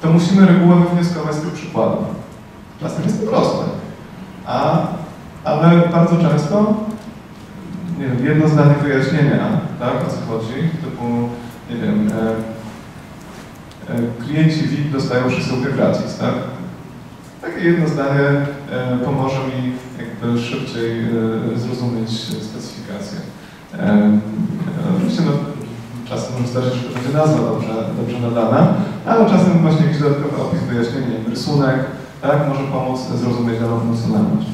to musimy regułę wywnioskować z tych przykładów. Czasem jest to proste, a, ale bardzo często nie wiem, jedno zdanie wyjaśnienia, tak, o co chodzi, typu, nie wiem, e, klienci VIP dostają przesyłkę gratis, tak? Takie jedno zdanie e, pomoże mi jakby szybciej e, zrozumieć specyfikację. E, e, Oczywiście no, czasem może zdarzyć, że będzie nazwa dobrze, dobrze nadana, ale czasem właśnie jakiś dodatkowy opis, wyjaśnienie, rysunek, tak, może pomóc zrozumieć daną funkcjonalność.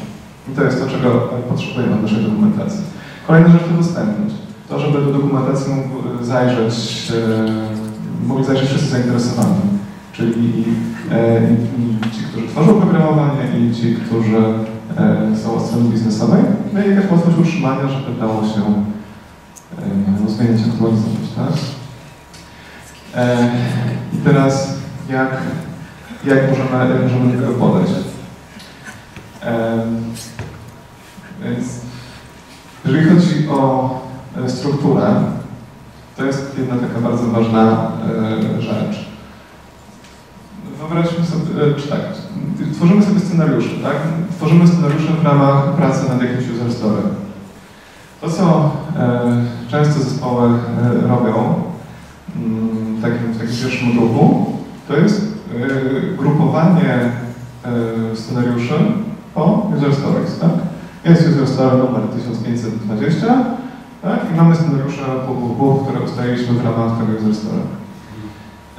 I to jest to, czego potrzebujemy w naszej dokumentacji. Kolejna rzecz to dostępność. To, żeby do dokumentacji mógł zajrzeć, e, mogli zajrzeć wszyscy zainteresowani, czyli e, i, ci, którzy tworzą programowanie i ci, którzy e, są od strony biznesowej, no i jakaś łatwość utrzymania, żeby dało się e, zmieniać, aktualizować, tak? E, I teraz jak, jak, możemy, możemy do tego podejść? E, więc jeżeli chodzi o e, strukturę, to jest jedna taka bardzo ważna e, rzecz. Wyobraźmy sobie, e, czy tak, tworzymy sobie scenariusze, tak? Tworzymy scenariusze w ramach pracy nad jakimś user story. To, co e, często zespoły robią mm, w takim, w takim pierwszym grupu, to jest grupowanie scenariuszy po user stories, tak? Jest user story numer 1520, tak? I mamy scenariusze bu, które ustaliliśmy w ramach tego user story.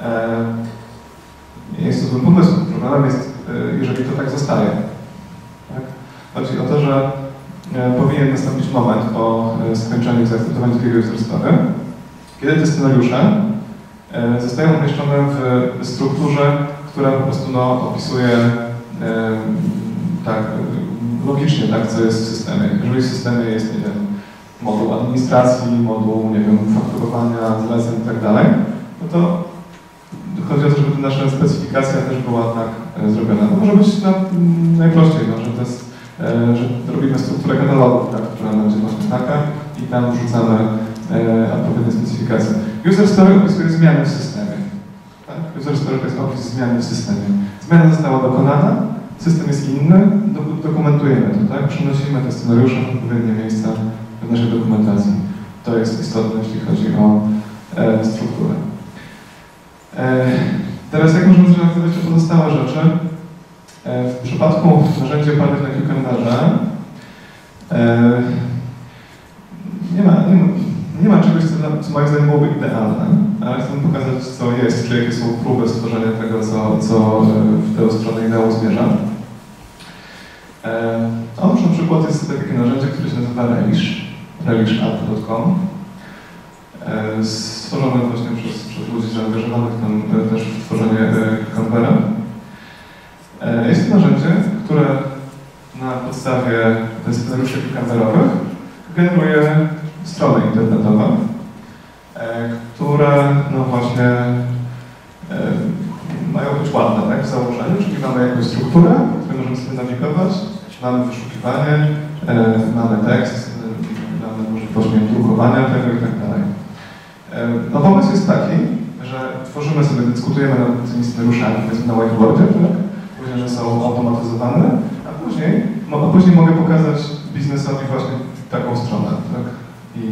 E, nie jest to złym pomysłem. Problemem jest, e, jeżeli to tak zostaje. Tak? Chodzi o to, że e, powinien nastąpić moment po e, skończeniu i zaakceptowaniu takiego user story, kiedy te scenariusze zostają umieszczone w strukturze, która po prostu no, opisuje tak, logicznie, tak, co jest w systemie. Jeżeli w systemie jest, nie wiem, moduł administracji, moduł, nie wiem, fakturowania, zleceń i tak no to chodzi o to, żeby nasza specyfikacja też była tak e, zrobiona. To może być na, m, najprościej, no, że, to jest, e, że robimy strukturę katalogu, tak, która będzie właśnie taka i tam wrzucamy e, odpowiednie specyfikacje. User story opisuje zmiany w systemie. Tak? User story to jest opis zmiany w systemie. Zmiana została dokonana, system jest inny, do, dokumentujemy to, tak? Przenosimy te scenariusze w odpowiednie miejsca w naszej dokumentacji. To jest istotne, jeśli chodzi o e, strukturę. E, teraz jak możemy zrealizować te pozostałe rzeczy? E, w przypadku narzędzi opartych na cucumberze e, nie ma, nie ma, nie ma czegoś, co, co moim zdaniem byłoby idealne, ale chcę pokazać, co jest, czy jakie są próby stworzenia tego, co, co w tę stronę ideału zmierza. E, otóż na przykład jest takie narzędzie, które się nazywa Relish, relishapp.com e, stworzone właśnie przez, przez ludzi zaangażowanych tam e, też w tworzenie e, Canvera. E, jest to narzędzie, które na podstawie scenariuszy canverowych generuje strony internetowe, e, które no właśnie e, mają być ładne tak, w założeniu, czyli mamy jakąś strukturę, w której możemy sobie nawigować, mamy wyszukiwanie, e, mamy tekst, e, wiem, drukowania tego i tak dalej. E, No pomysł jest taki, że tworzymy sobie, dyskutujemy nad tymi scenariuszami, powiedzmy na whiteboardzie, tak? Później, że są automatyzowane, a później, a później mogę pokazać biznesowi właśnie taką stronę, tak? I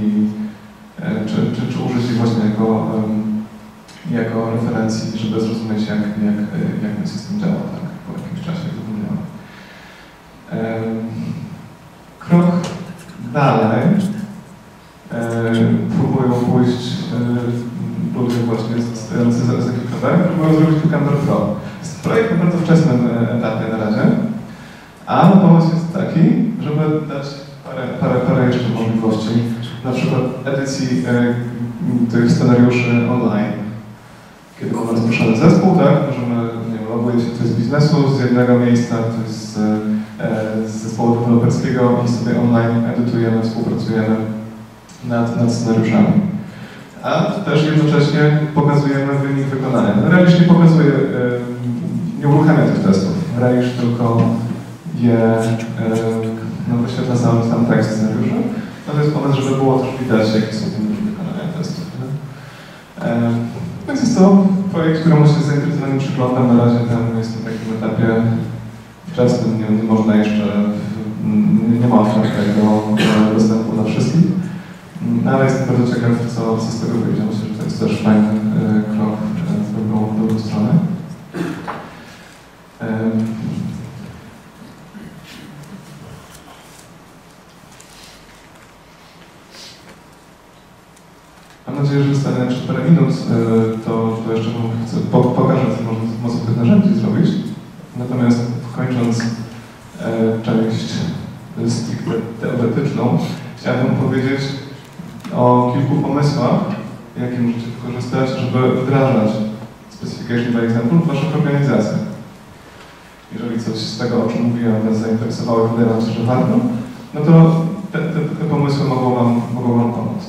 e, czy, czy, czy użyć jej właśnie jako, jako referencji, żeby zrozumieć, jak, jak, e, jak ten system działa, tak? Po jakimś czasie, jak zapomniałem. Em, Krok dalej e, próbują pójść e, ludzie właśnie stojący za za kilka próbują zrobić Cucumber Pro. Jest to projekt na bardzo wczesnym e, etapie na razie, ale pomysł jest taki, żeby dać parę, parę, parę jeszcze możliwości, na przykład edycji e, tych scenariuszy online. Zaproszony zespół, tak, możemy, nie wiem, loguje się ktoś z biznesu z jednego miejsca, ktoś z, e, z zespołu deweloperskiego i sobie online edytujemy, współpracujemy nad, nad scenariuszami. A też jednocześnie pokazujemy wynik wykonania. No, Relish nie pokazuje, e, nie uruchamia tych testów. Relish tylko je e, no, wyświetla sam, sam tekst scenariusza. No to jest pomysł, żeby było też widać, jakie są wyniki wykonania testów. nie? E, Więc jest to projekt, któremu się z zainteresowaniem przyglądam. Na razie tam jest na takim etapie wczesnym, nie, nie można jeszcze, nie, nie ma otwartego e, dostępu dla wszystkich. Mm, Ale jestem bardzo ciekaw, co, co z tego wyjdzie. Myślę, że to jest też fajny e, krok e, w dobrą, dobrą stronę. Mam nadzieję, że jeszcze parę minut, e, to, to jeszcze wam chcę, po, pokażę, co można z pomocą tych narzędzi zrobić. Natomiast kończąc e, część stricte teoretyczną, chciałbym powiedzieć o kilku pomysłach, jakie możecie wykorzystać, żeby wdrażać Specification by w Waszych organizacjach. Jeżeli coś z tego, o czym mówiłem, Was zainteresowało, wydaje Wam się, że warto, no to te, te, te pomysły mogą Wam, mogą wam pomóc.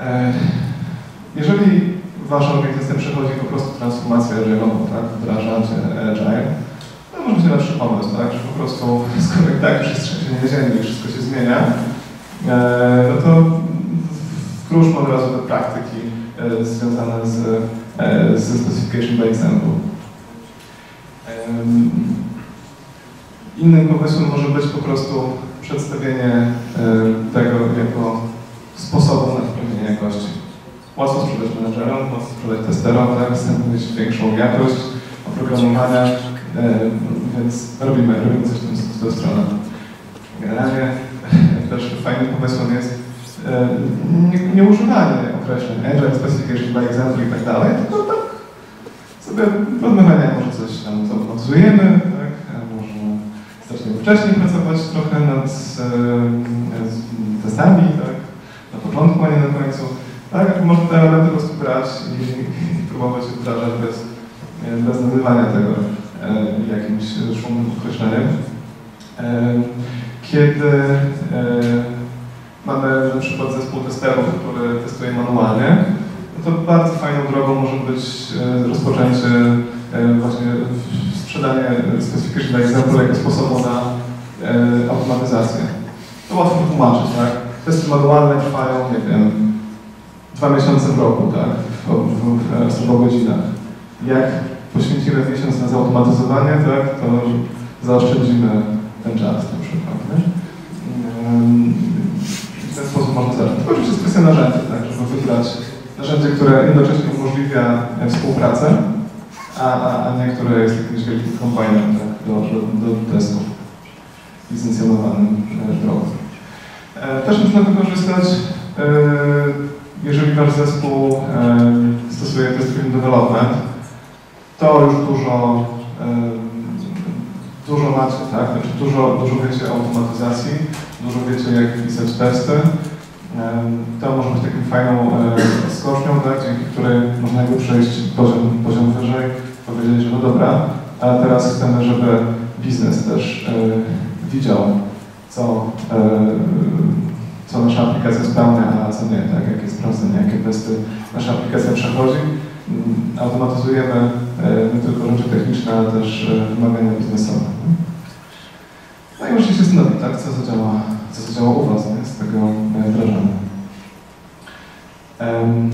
E, Jeżeli Wasza organizacja przechodzi po prostu transformację agile'ową, tak, wdrażacie agile, to może być lepszy pomysł, tak, że po prostu skoro i tak już jest trzęsienie ziemi i wszystko się zmienia, e, no to wkróżmy od razu te praktyki e, związane z, e, ze Specification by Example. Innym pomysłem może być po prostu przedstawienie e, tego jako sposobu na poprawienie jakości. Łatwo sprzedać menedżerom, łatwo sprzedać testerom, tak? Mieć większą jakość oprogramowania, e, więc robimy, robimy coś w tę stronę. Generalnie też fajnym pomysłem jest nie, nie używanie określeń Agile, Specification by Example i tak dalej, tylko tak sobie rozmawiania, może coś tam zautomatyzujemy, tak? A może zaczniemy wcześniej pracować trochę nad e, z testami, tak? Na początku, a nie na końcu. Tak, można te elementy po prostu brać i, i próbować wdrażać bez, e, bez nazywania tego e, jakimś szumnym określeniem. E, kiedy e, mamy na przykład zespół testerów, który testuje manualnie, no to bardzo fajną drogą może być e, rozpoczęcie e, właśnie sprzedanie Specification Example jako sposobu na e, automatyzację. To łatwo wytłumaczyć, tak? Testy manualne trwają, nie wiem, dwa miesiące w roku, tak? W 100 godzinach. Jak poświęcimy miesiąc na zautomatyzowanie, tak? To zaoszczędzimy ten czas na przykład, nie? Zacząć. To już jest kwestia narzędzi, tak? Żeby wybrać narzędzie, które jednocześnie umożliwia e, współpracę, a, a, a nie które jest jakimś wielkim kombajnem tak? do, do, do testów licencjonowanym e, drogą. E, Też można wykorzystać, jeżeli wasz zespół stosuje test-driven development, to już dużo, dużo macie, tak? Znaczy dużo, dużo wiecie o automatyzacji, dużo wiecie jak pisać testy. To może być taką fajną e, skocznią, tak? dzięki której można jakby przejść poziom, poziom wyżej, powiedzieć, że no dobra, ale teraz chcemy, żeby biznes też e, widział, co, e, co nasza aplikacja spełnia, a co nie, tak, jakie sprawdzenia, jakie testy nasza aplikacja przechodzi. Mm, Automatyzujemy nie tylko rzeczy techniczne, ale też wymagania biznesowe. No i możecie się zastanowić, tak, co zadziała, co zadziała u Was nie, tego e, wdrażania. Em,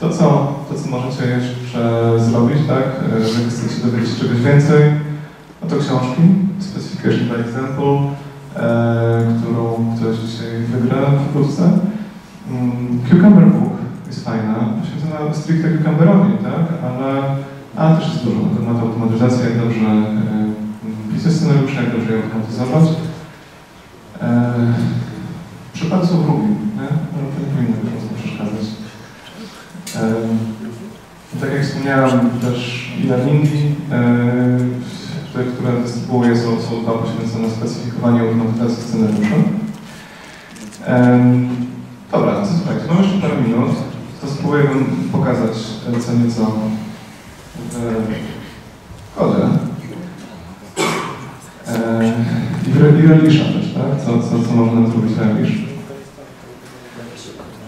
To co, to, co możecie jeszcze zrobić, tak, jeżeli chcecie dowiedzieć się czegoś więcej, no to książki, Specification by Example, e, którą ktoś dzisiaj wygra wkrótce. Mm, Cucumber Book jest fajna, poświęcona stricte cucumberowi, tak, ale, ale też jest dużo na temat automatyzacji, jak dobrze e, pisać scenariusze, jak dobrze je automatyzować. E, Przypadek są Ruby, nie? No, to nie powinno mi mocno przeszkadzać. E, tak jak wspomniałem, też e-learningi, e, te, które dystrybuuję, są, są dwa poświęcone specyfikowaniu automatyzacji scenariusza. Em, Dobra, to słuchajcie, mam jeszcze parę minut, to spróbuję wam pokazać e, co nieco w kodzie. E, I w re- i relisza też, tak? Co, co, co można zrobić relisz.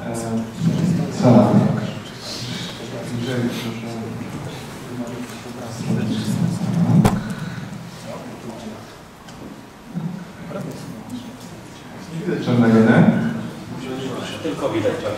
E, Tak. Jeżeli proszę. Czarnego? Tylko widać tak.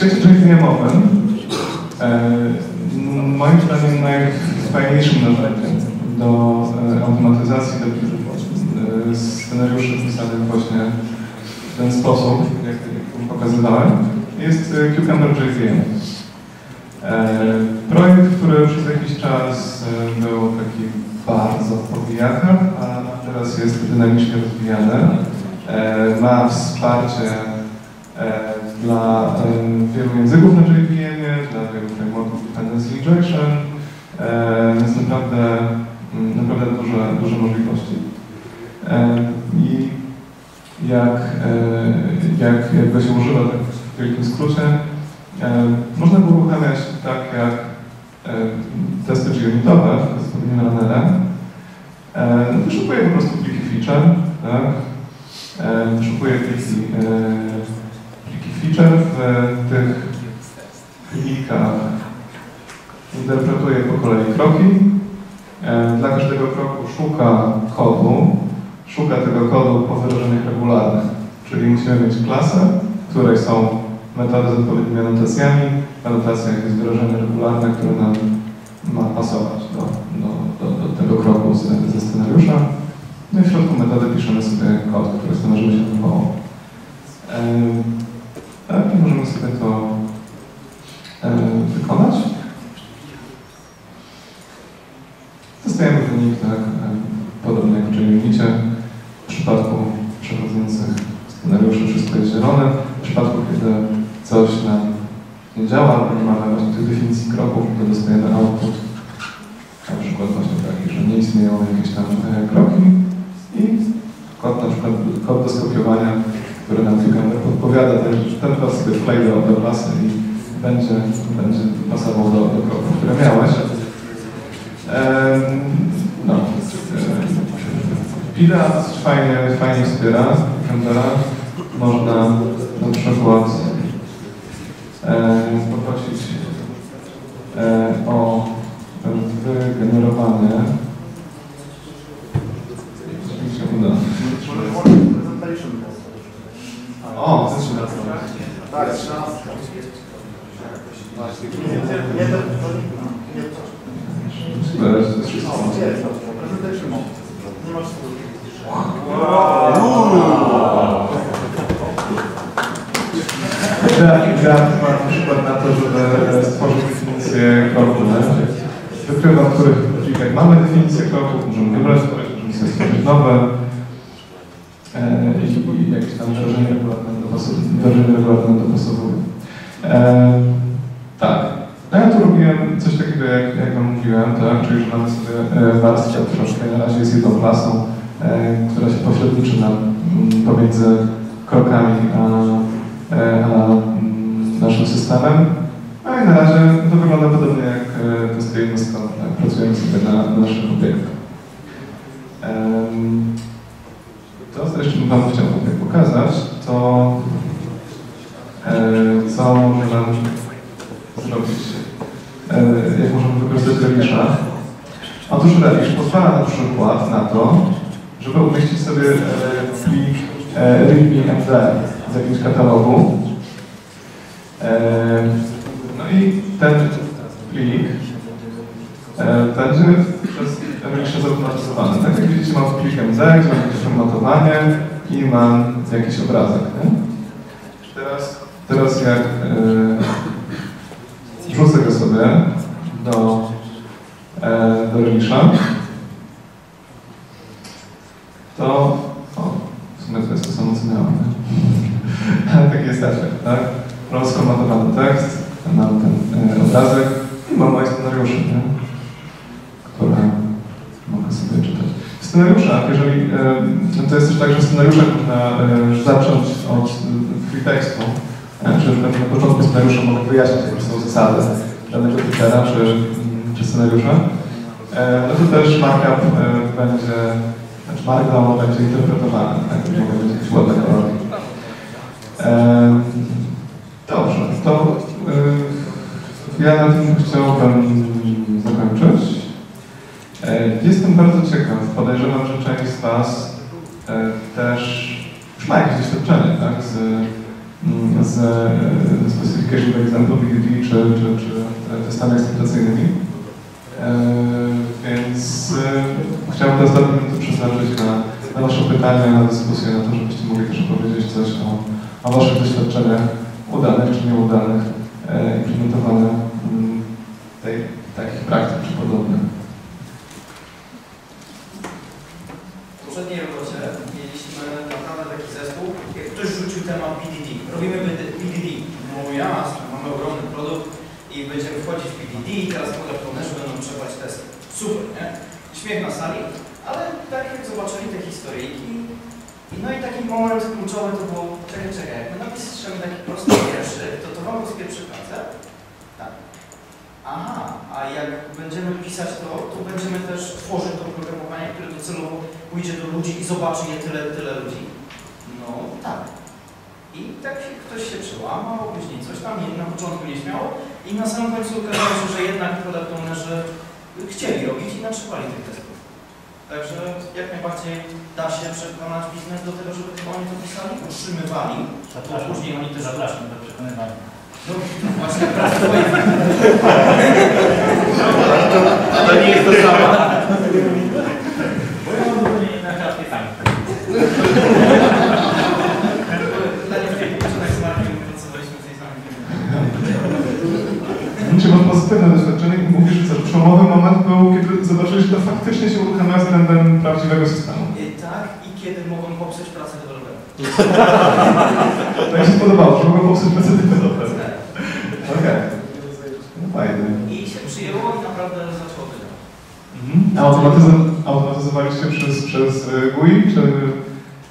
Świecie JVM-owym e, moim zdaniem najfajniejszym narzędziem do e, automatyzacji do, e, scenariuszy pisanych właśnie w ten sposób, jak, jak pokazywałem, jest e, Cucumber JVM. E, projekt, który przez jakiś czas był taki bardzo w a teraz jest dynamicznie rozwijany. Ma wsparcie dla wielu języków na JVM-ie, dla wielu frameworków dependency injection, jest naprawdę, mm, naprawdę duże, duże możliwości. E, I jak, e, jak, jak się używa tak w wielkim skrócie, e, można go uruchamiać tak jak testy unitowe z pewnym runnerem. No, wyszukuję po prostu pliki feature, tak? Wyszukuję pliki feature w tych plikach interpretuję po kolei kroki. E, Dla każdego kroku szuka kodu, szuka tego kodu po wyrażeniach regularnych, czyli musimy mieć klasę, w której są metody z odpowiednimi anotacjami. W anotacjach jest wyrażenie regularne, które nam ma pasować do, do, do, do tego kroku z, ze scenariusza. No i w środku metody piszemy sobie kod, który scenariusz się odwołał. Tak, i możemy sobie to wykonać. Dostajemy wynik, tak, podobnie jak w JUnicie. W przypadku przechodzących scenariuszy wszystko jest zielone. W przypadku, kiedy coś nam nie działa, albo nie mamy właśnie tych definicji kroków, to dostajemy output. Na przykład właśnie taki, że nie istnieją jakieś tam e, kroki i kod na przykład kod do skopiowania, który nam Cucumber podpowiada, także ten kod sobie wklej do, klasy i będzie, będzie pasował do, do kroków, które miałeś. Em, no. Pila fajnie, fajnie wspiera Cucumbera. Można na przykład e, poprosić e, o wygenerowanie. Jeśli się uda. Może włączyć presentation. O, to się da. Tak, trzynastka. Nie, nie, nie, nie, Super, to jest O, jest, dobrze. Presentation mode. Nie masz skrótu. Graf ma na przykład na to, żeby e, stworzyć definicję kroku. nie? Wykrywa, w których plikach mamy definicję kroków, możemy wybrać, możemy sobie stworzyć nowe e, i, jakieś tam wyrażenie Wyrażenie regularne dopasowuje. E, tak. No ja tu robiłem coś takiego, jak, jak Wam mówiłem, tak? czyli że mamy sobie e, warstwę troszkę, na razie jest jedną klasą, e, która się pośredniczy nam mm, pomiędzy krokami a, e, a mm, naszym systemem. No i na razie to wygląda podobnie jak e, testy jednostkowe, tak? pracujemy sobie na, na naszych obiektach. Em, To, co jeszcze bym Wam chciał pokazać, e, co może nam zrobić, e, jak możemy wykorzystać Relisha. Otóż Relish pozwala na przykład na to, żeby umieścić sobie e, plik readme.md z jakimś katalogu. No i ten plik będzie przez Relisha zautomatyzowany. Tak jak widzicie mam plik MD, gdzie mam jakieś formatowanie i mam jakiś obrazek. Nie? Teraz, teraz jak e, wrzucę go sobie do, e, do Relisha, to o, w sumie to jest to samo co miałem. taki jest efekt, tak? Sformatowany tekst, mam ten obrazek scenariuszach, jeżeli, e, to jest też tak, że w scenariuszach można e, zacząć od e, tekstu, czy na początku scenariusza mogę wyjaśnić, jakie są zasady danego Twittera czy, czy scenariusza. No to też markup będzie, znaczy markdown będzie interpretowany, tak? Mogą być jakieś ładne kolory. Dobrze, to ja na tym chciałbym Jestem bardzo ciekaw, podejrzewam, że część z Was e, też ma jakieś doświadczenie tak, z mm, z e, Specification for Example czy, czy, czy e, testami akceptacyjnymi. E, Więc e, chciałbym te ostatnie minuty przeznaczyć na, na Wasze pytania, na dyskusję, na to, żebyście mogli też opowiedzieć coś o, o Waszych doświadczeniach udanych czy nieudanych, e, implementowania mm, tej, takich praktyk czy podobnych. W poprzedniej robocie mieliśmy naprawdę taki zespół, jak ktoś rzucił temat BDD. Robimy BDD. Mówię, jasne, mamy ogromny produkt i będziemy wchodzić w BDD i teraz product ownerzy będą przebrać testy. Super, nie? Śmiech na sali, ale tak jak zobaczyli te historyjki, i no i taki moment kluczowy to było, czekaj, czekaj, jak my napiszemy taki prosty pierwszy, to to wam rozpieprzy pracę? Tak. Aha, a jak będziemy pisać to, to będziemy też tworzyć to programowanie, które docelowo pójdzie do ludzi i zobaczy je tyle, tyle ludzi. No tak. I tak się ktoś się przełamał, później coś tam, na początku nie śmiało i na samym końcu okazało się, że jednak product ownerzy chcieli robić i natrzymali tych testów. Także jak najbardziej da się przekonać biznes do tego, żeby chyba oni to pisali, utrzymywali, bo później oni też... Zapraszam do przekonywania. No właśnie, praca twoja. To nie jest to samo. Bo ja mam zupełnie samej firmie. Czy mam pozytywne doświadczenie i mówisz, że przełomowy moment był, kiedy zobaczyłeś, że to faktycznie się uruchamia względem prawdziwego systemu. I tak, i kiedy mogą popsuć pracę dewelopera. To mi się spodobało, że mogą popsuć pracę deweloper. Okej. No fajnie. I się przyjęło i naprawdę zaczęło być. Mhm. A automatyz- automatyzowaliście przez, przez e, GUI, czy,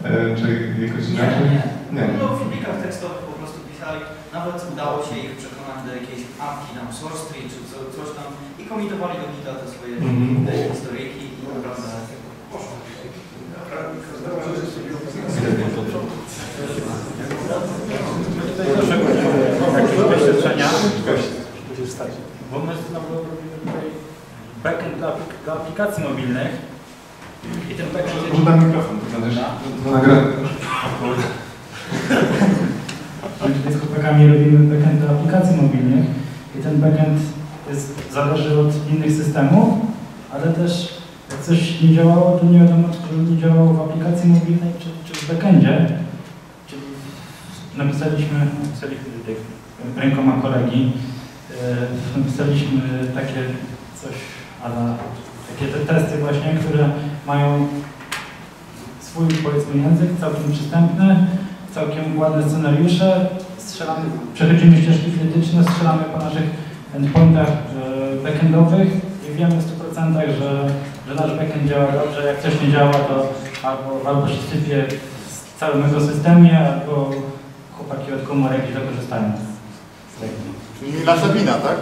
e, czy jakoś Nie, inaczej? nie. Nie. No w filmikach tekstowych po prostu pisali, nawet udało się ich przekonać do jakiejś apki, tam source tree czy co, coś tam i komitowali do Gita te swoje Mhm. te historyjki i naprawdę poszło. Jakieś doświadczenia? Bo my znowu robimy tutaj backend dla, aplik- dla aplikacji mobilnych i ten backend jest Może dam mikrofon, to będziesz to nagrane. Tutaj z chłopakami robimy backend do aplikacji mobilnych i ten backend jest, zależy od innych systemów, ale też jak coś nie działało, to nie wiadomo, czy nie działało w aplikacji mobilnej, czy, czy w backendzie. Czyli napisaliśmy, napisaliśmy tutaj rękoma kolegi, e, napisaliśmy takie coś, ale takie te testy właśnie, które mają swój powiedzmy język, całkiem przystępny, całkiem ładne scenariusze, strzelamy, przechodzimy ścieżki krytyczne, strzelamy po naszych endpointach e, backendowych i wiemy w 100%, że, że nasz backend działa dobrze. Jak coś nie działa, to albo, albo się sypie w całym ekosystemie, albo chłopaki od komórek źle korzystają z tego. Czyli nasza wina, tak?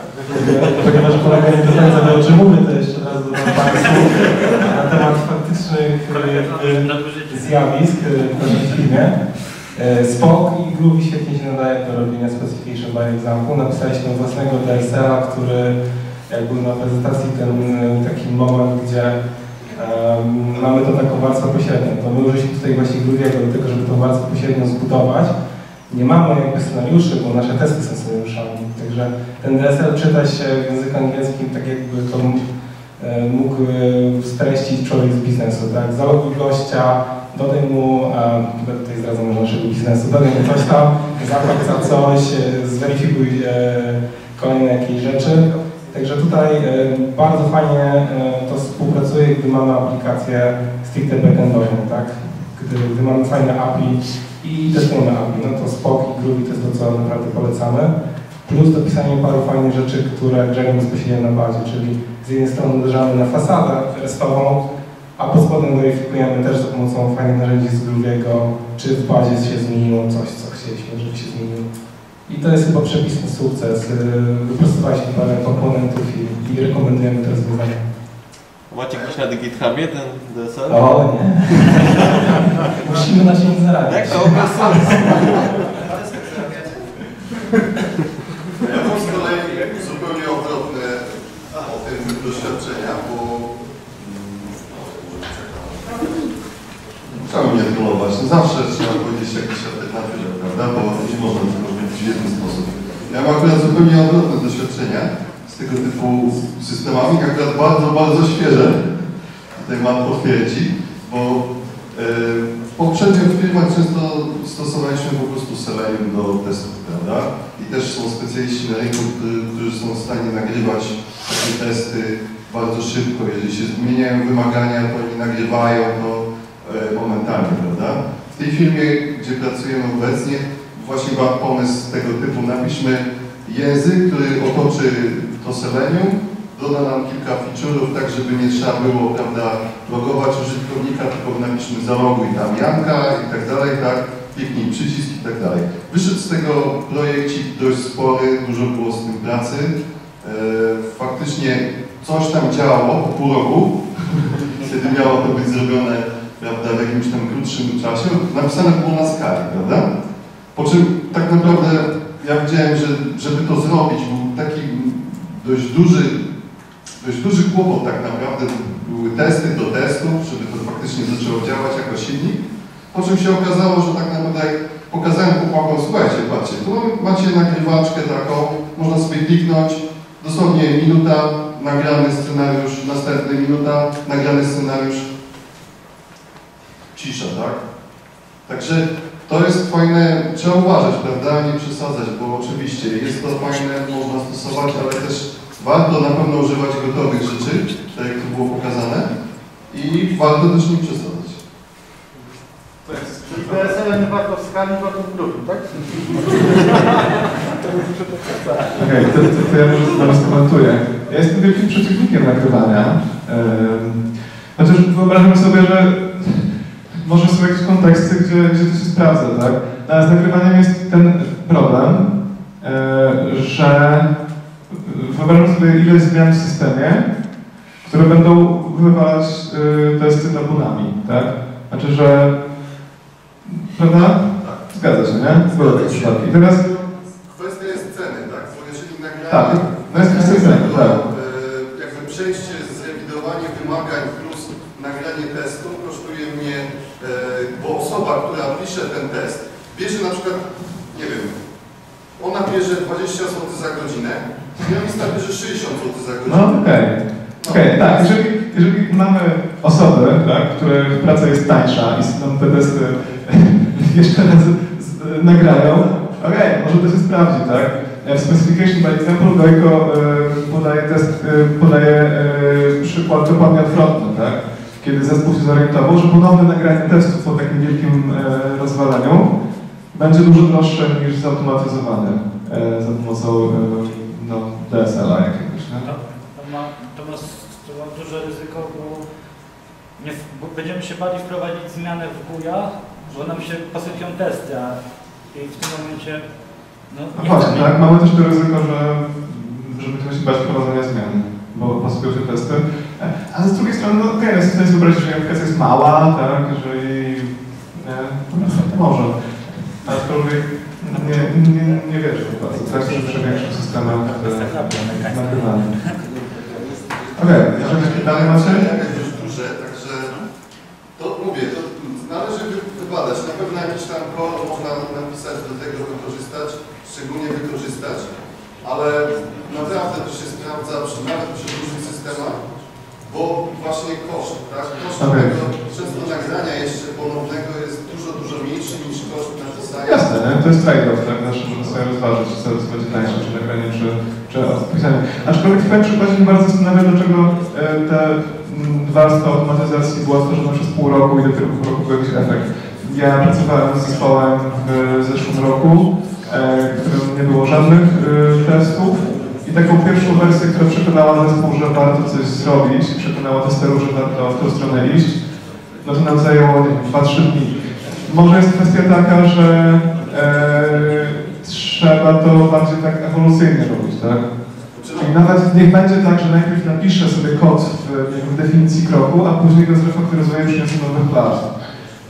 Ponieważ kolega nie do końca wie o czym mówię, to jeszcze raz dodam Państwu na temat faktycznych e, zjawisk e, w naszej firmie. E, Spock i Groovy świetnie się nadaje do robienia specification by example. Napisaliśmy własnego DSL-a, który był na prezentacji ten e, taki moment, gdzie em, mamy tą taką warstwę pośrednią. To my użyliśmy tutaj właśnie Grooviego do tego, żeby tą warstwę pośrednią zbudować. Nie mamy jakby scenariuszy, bo nasze testy są scenariuszami. Także ten DSL czyta się w języku angielskim tak jakby to mógł, e, e, streścić człowiek z biznesu, tak? Zaloguj gościa, dodaj mu, e, tutaj zdradzam może naszego biznesu, dodaj mu coś tam, zapłać za coś, e, zweryfikuj kolejne jakieś rzeczy. Także tutaj bardzo fajnie to współpracuje, gdy mamy aplikację stricte backendową, tak? Gdy, gdy mamy fajne API i testujemy API, no to Spock i Groovy to jest to, co naprawdę polecamy. Plus dopisanie paru fajnych rzeczy, które grzeją bezpośrednio na bazie, czyli z jednej strony uderzamy na fasadę restową, a pod spodem weryfikujemy też za pomocą fajnych narzędzi z Grooviego, czy w bazie się zmieniło coś, co chcieliśmy, żeby się zmieniło. I to jest chyba przepisny sukces. Wyprostowaliśmy parę komponentów i, i rekomendujemy te rozwiązania. Macie gdzieś na GitHubie ten DSL? O nie. Musimy na siebie zarabiać. Jak to open source? Ja mam z kolei zupełnie odwrotne o tym doświadczenia, bo trzeba mnie. No zawsze trzeba powiedzieć jakiś alternatywę, prawda? Bo nie można tylko w jednym sposób. Ja mam akurat zupełnie odwrotne doświadczenia z tego typu systemami, akurat bardzo, bardzo świeże. Tutaj Matt potwierdzi, bo e, w poprzednich firmach często stosowaliśmy po prostu Selenium do testów, prawda? I też są specjaliści na rynku, którzy, są w stanie nagrywać takie testy bardzo szybko. Jeżeli się zmieniają wymagania, to oni nagrywają to e, momentalnie, prawda? W tej firmie, gdzie pracujemy obecnie, właśnie mam pomysł tego typu. Napiszmy język, który otoczy to Selenium, doda nam kilka feature'ów, tak żeby nie trzeba było, prawda, logować użytkownika, tylko napiszmy zaloguj tam Janka i tak dalej, tak, kliknij przycisk i tak dalej. Wyszedł z tego projekcik dość spory, dużo było z tym pracy. E, faktycznie coś tam działało po pół roku, kiedy miało to być zrobione, prawda, w jakimś tam krótszym czasie. Napisane było na skali, prawda? Po czym tak naprawdę ja widziałem, że żeby to zrobić, był taki dość duży, dość duży kłopot tak naprawdę. Były testy do testów, żeby to faktycznie zaczęło działać jako silnik. Po czym się okazało, że tak naprawdę pokazałem chłopakom, słuchajcie, patrzcie, tu macie nagrywaczkę taką, można sobie kliknąć, dosłownie minuta, nagrany scenariusz, następny minuta, nagrany scenariusz, cisza, tak? Także to jest fajne, trzeba uważać, prawda, nie przesadzać, bo oczywiście jest to fajne, można stosować, ale też warto na pewno używać gotowych rzeczy, tak jak to było pokazane i warto też nie przesadzać. Czyli PSL nie warto w skali, warto w grupie, tak? Okej, to, to, to ja może teraz komentuję. Ja jestem wielkim przeciwnikiem nagrywania. Chociaż wyobrażam sobie, że może są jakieś konteksty, gdzie, gdzie to się sprawdza, tak? No, ale z nagrywaniem jest ten problem, yy, że wyobrażam sobie ilość zmian w systemie, które będą wywalać yy, testy tabunami, tak? Znaczy, że... Prawda? Zgadza się, nie? Zgadza się. I teraz Kwestia jest ceny, tak? Bo jeżeli nagranie... Tak, no jest kwestia ceny, tak. E, Jakby przejście, zrewidowanie wymagań plus nagranie testu kosztuje mnie, e, bo osoba, która pisze ten test, bierze na przykład, nie wiem, ona bierze 20 zł za godzinę, programista bierze 60 zł za godzinę. No okej. Okej, tak. Jeżeli, jeżeli mamy osoby, tak, których praca jest tańsza i nam te testy jeszcze raz nagrają, okej, może to się sprawdzi, tak? W Specification by Example Gojko e, podaje test, e, podaje e, przykład dokładnie odwrotny, tak? Kiedy zespół się zorientował, że ponowne nagranie testu po takim wielkim e, rozwaleniu będzie dużo droższe niż zautomatyzowane e, za pomocą e, no, DSL-a jakiegoś, nie? To, to, ma, to, ma, to ma duże ryzyko, bo, nie, bo będziemy się bali wprowadzić zmianę w GUJA, bo nam się posypią testy, a i w tym momencie no, No nie właśnie, tak, mamy też to ryzyko, że, że będziemy się bać wprowadzenia zmian, bo posypią się testy. Ale z drugiej strony, no okej, okay, jest sobie wyobrazić, że aplikacja jest mała, tak, że jej... Nie, może. Aczkolwiek nie, nie, nie wierzę w to, tak, że przy większych systemach nagrywania. Okej, okay, jakieś pytania macie? Dość duże, także to mówię, to należy wy- wybadać. Na pewno jakiś tam kod można napisać do tego, wykorzystać, szczególnie wykorzystać, ale naprawdę to się sprawdza przy, nawet przy dużych systemach, bo właśnie koszt, tak? Koszt Okej. tego często nagrania jeszcze ponownego jest dużo, dużo mniejszy niż koszt napisania. Jasne, nie? to jest trade-off, tak? Zawsze można sobie rozważyć, co, co będzie tańsze, czy nagranie, czy, czy odpisanie. Aczkolwiek w tym przykładzie mnie bardzo zastanawia, dlaczego e, te mm, warstwa automatyzacji była stworzona przez pół roku i dopiero po roku był jakiś efekt. Ja pracowałem z zespołem w zeszłym roku, e, w którym nie było żadnych e, testów taką pierwszą wersję, która przekonała zespół, że warto coś zrobić i przekonała testerów, że warto w tą stronę iść, no to nam zajęło nie wiem, 2-3 dni. Może jest kwestia taka, że e, trzeba to bardziej tak ewolucyjnie robić, tak? Czyli nawet niech będzie tak, że najpierw napiszę sobie kod w, w definicji kroku, a później go zrefaktoryzuję i przyniosę nowy plaż.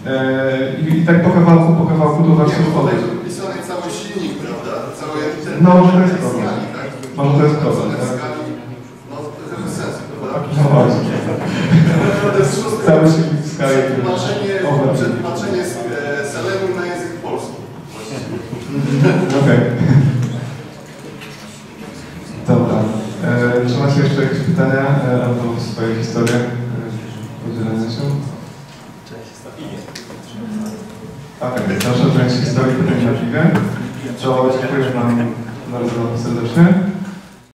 E, i, I tak po kawałku, po kawałku to tutaj wchodzi. wpisany cały silnik, prawda? Cały ten No, to jest problem. Może to jest proces, tak? No, to jest sensu, prawda? No właśnie. Cały się w skali. Tłumaczenie e, Selenium na język polski. Okej. Dobra. E, czy macie jeszcze jakieś pytania e, albo swoje historie? E, podzielenie się? Okej, okay, nasza część historii pytań na piwie. Czoło, dziękuję Wam bardzo serdecznie.